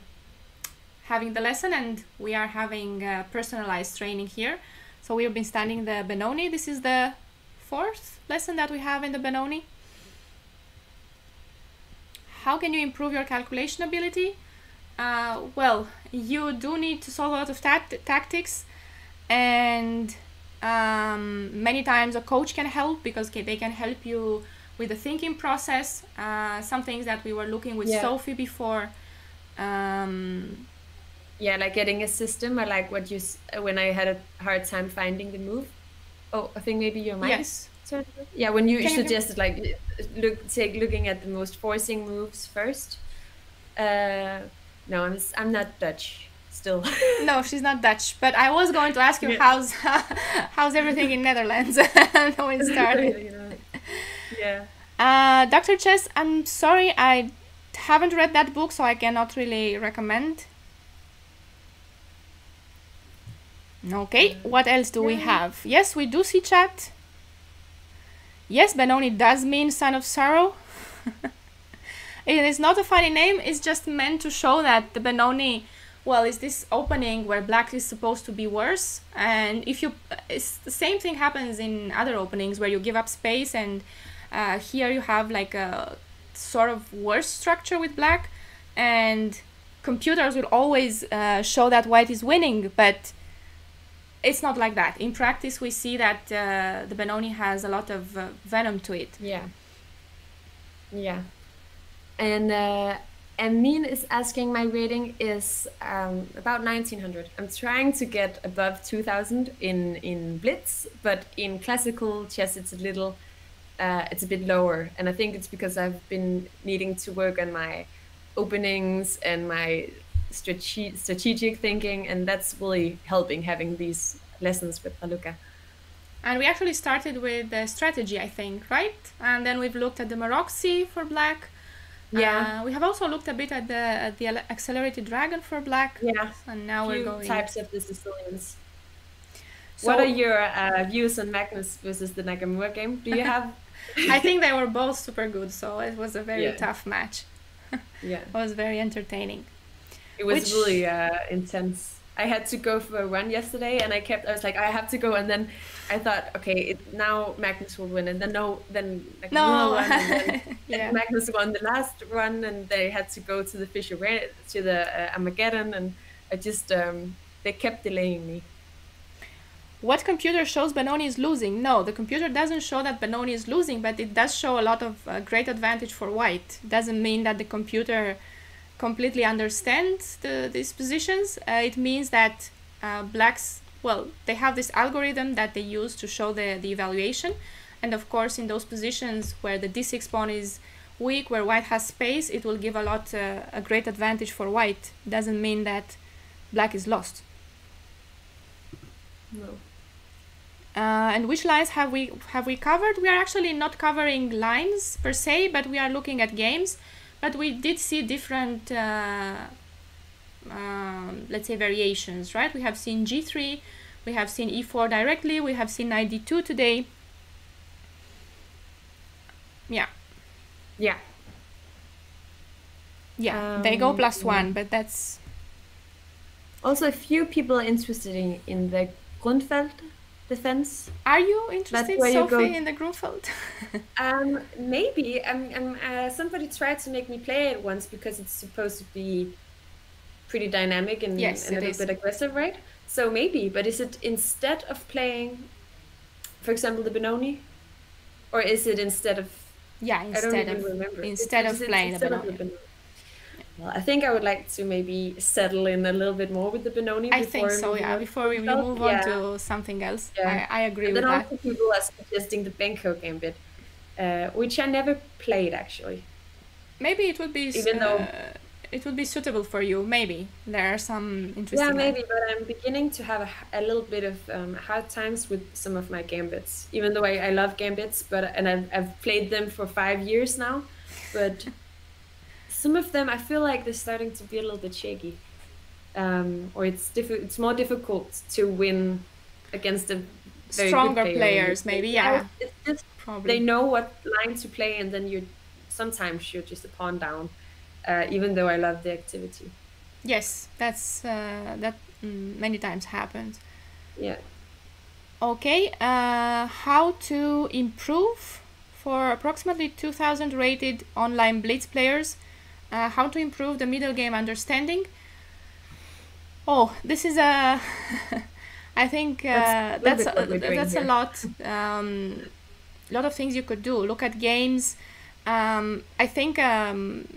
having the lesson, and we are having uh, personalized training here. So we've been studying the Benoni. This is the fourth lesson that we have in the Benoni. How can you improve your calculation ability? Uh, well, you do need to solve a lot of tact- tactics, and um, many times a coach can help because they can help you with the thinking process. Uh, some things that we were looking with Yeah. Sophie before. Um, Yeah, like getting a system. I like what you when I had a hard time finding the move. Oh, I think maybe your mic. is yes. Yeah, when you Can suggested like look take looking at the most forcing moves first. Uh, no, I'm I'm not Dutch still. No, she's not Dutch, but I was going to ask you Yeah. how's how's everything in Netherlands when it started. Yeah. Uh, Dr. Chess, I'm sorry, I haven't read that book, so I cannot really recommend. Okay, what else do we have? Yes, we do see chat. Yes, Benoni does mean son of sorrow. it is not a funny name, it's just meant to show that the Benoni, well, is this opening where black is supposed to be worse. And if you, it's the same thing happens in other openings where you give up space and uh, here you have like a sort of worse structure with black and computers will always uh, show that white is winning but it's not like that in practice we see that uh, the benoni has a lot of uh, venom to it Yeah. Yeah. And uh, Amin is asking my rating is um, about 1900. I'm trying to get above 2000 in in Blitz, but in classical chess it's a little uh, it's a bit lower, and I think it's because I've been needing to work on my openings and my strate- strategic thinking, and that's really helping having these lessons with Raluca. and we actually started with the strategy i think right and then we've looked at the Maroczy for black Yeah. uh, we have also looked a bit at the at the accelerated dragon for black Yeah. and now we're Few going types of the Sicilians. So- what are your uh, views on Magnus versus the Nakamura game? Do you have? i think they were both super good so it was a very Yeah. tough match yeah, it was very entertaining it was Which- really uh, intense. I had to go for a run yesterday, and I kept. I was like, I have to go, and then I thought, okay, it, now Magnus will win, and then no, then Nakamura no and then yeah Magnus won the last run, and they had to go to the Fischer to the uh, Armageddon, and I just um, they kept delaying me. What computer shows Benoni is losing? No, the computer doesn't show that Benoni is losing, but it does show a lot of uh, great advantage for white. Doesn't mean that the computer completely understand the, these positions, uh, it means that uh, blacks, well, they have this algorithm that they use to show the, the evaluation. And of course, in those positions where the d6 pawn is weak, where white has space, it will give a lot, uh, a great advantage for white. Doesn't mean that black is lost. No. Uh, and which lines have we have we covered? We are actually not covering lines per se, but we are looking at games. But we did see different, uh, um, let's say, variations, right? We have seen g3, we have seen e4 directly, we have seen knight d2 today. Yeah. Yeah. Yeah, they go Um, plus yeah. one, but that's Also, a few people are interested in, in the Grunfeld defense. Are you interested, where you Sophie, go- in the Grunfeld? Um, maybe. Um, um, uh, somebody tried to make me play it once because it's supposed to be pretty dynamic and, Yes, and a little is. bit aggressive, right? So maybe, but is it instead of playing, for example, the Benoni, or is it instead of? yeah, I don't instead even of remember. instead Is of it playing the instead of Benoni. Well, I think I would like to maybe settle in a little bit more with the Benoni. I before think so. Yeah, before we Well, move on yeah. to something else, Yeah. I, I agree And with then that. also people are suggesting the Benko gambit, uh, which I never played actually. Maybe it would be Even though- uh, it would be suitable for you. Maybe there are some interesting. Yeah, maybe, but I'm beginning to have a little bit of um, hard times with some of my gambits. Even though I, I love gambits, but and I've, I've played them for five years now, but some of them I feel like they're starting to be a little bit shaky, um, or it's It's more difficult to win against the Stronger player. players, maybe. Yeah, it's just probably. they know what line to play, and then you sometimes you're just a pawn down. Uh, even though I love the activity. Yes, that's uh, that mm, many times happened. Yeah. Okay, uh, how to improve for approximately 2,000 rated online Blitz players? Uh, how to improve the middle game understanding? Oh, this is a. I think uh, That's a that's little bit what we're a, that's a lot. Um, lot of things you could do. Look at games. Um, I think um,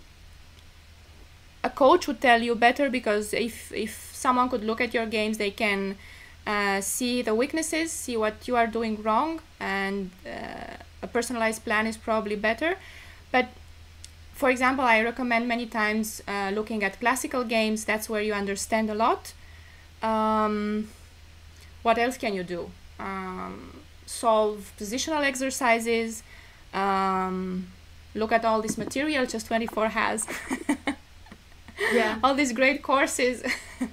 a coach would tell you better because if if someone could look at your games, they can uh, see the weaknesses, see what you are doing wrong, and uh, a personalized plan is probably better. But for example, I recommend many times uh, looking at classical games. That's where you understand a lot. Um, what else can you do? Um, solve positional exercises. Um, look at all this material Chess24 has. Yeah. all these great courses.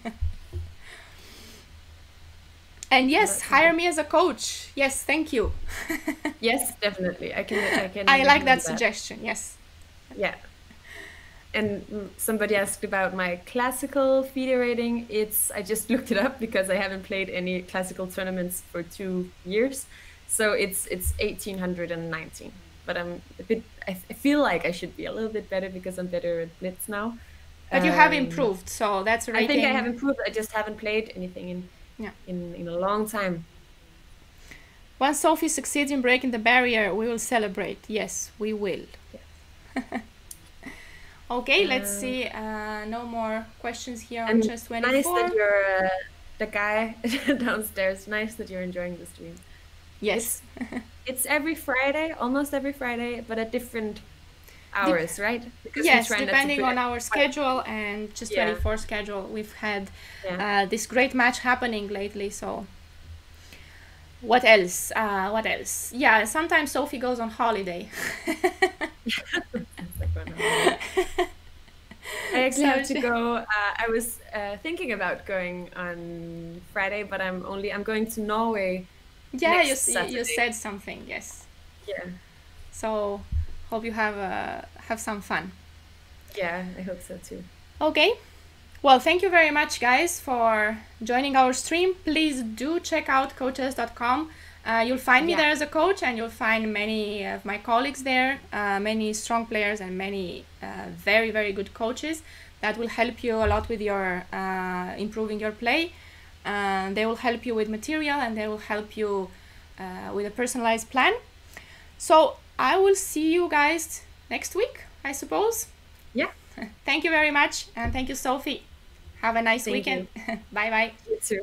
and yes, hire me as a coach. Yes, thank you. Yes, definitely. I can. I can. I like do that suggestion. Yes. Yeah. And somebody asked about my classical FIDE rating. It's I just looked it up because I haven't played any classical tournaments for two years, so it's it's eighteen hundred and nineteen. But I'm a bit. I feel like I should be a little bit better because I'm better at blitz now. But you have Um, improved, so that's I rating. I think I have improved. I just haven't played anything in Yeah. in in a long time. Once Sophie succeeds in breaking the barrier, we will celebrate. Yes, we will. okay, let's Uh, see. Uh, no more questions here on And Chess nice 24. that you're uh, the guy downstairs. Nice that you're enjoying the stream. yes. It's every Friday, almost every Friday, but at different hours, right? Because yes, try not to depending on our schedule and just Yeah. 24 schedule, we've had Yeah. uh, this great match happening lately. So, what else? Uh, what else? Yeah, sometimes Sophie goes on holiday. It's like one hour. I actually have to go. Uh, I was uh, thinking about going on Friday, but I'm only I'm going to Norway. yeah, you you said something. Yes. Yeah, So, hope you have uh, have some fun. yeah, I hope so too. Okay. Well, thank you very much, guys, for joining our stream. Please do check out CoChess.com. Uh, you'll find me Yeah. there as a coach, and you'll find many of my colleagues there, uh, many strong players, and many uh, very, very good coaches that will help you a lot with your uh, improving your play. Uh, they will help you with material, and they will help you uh, with a personalized plan. So I will see you guys next week, I suppose. Yeah, thank you very much, and thank you, Sophie. Have a nice Thank weekend. bye bye. You too.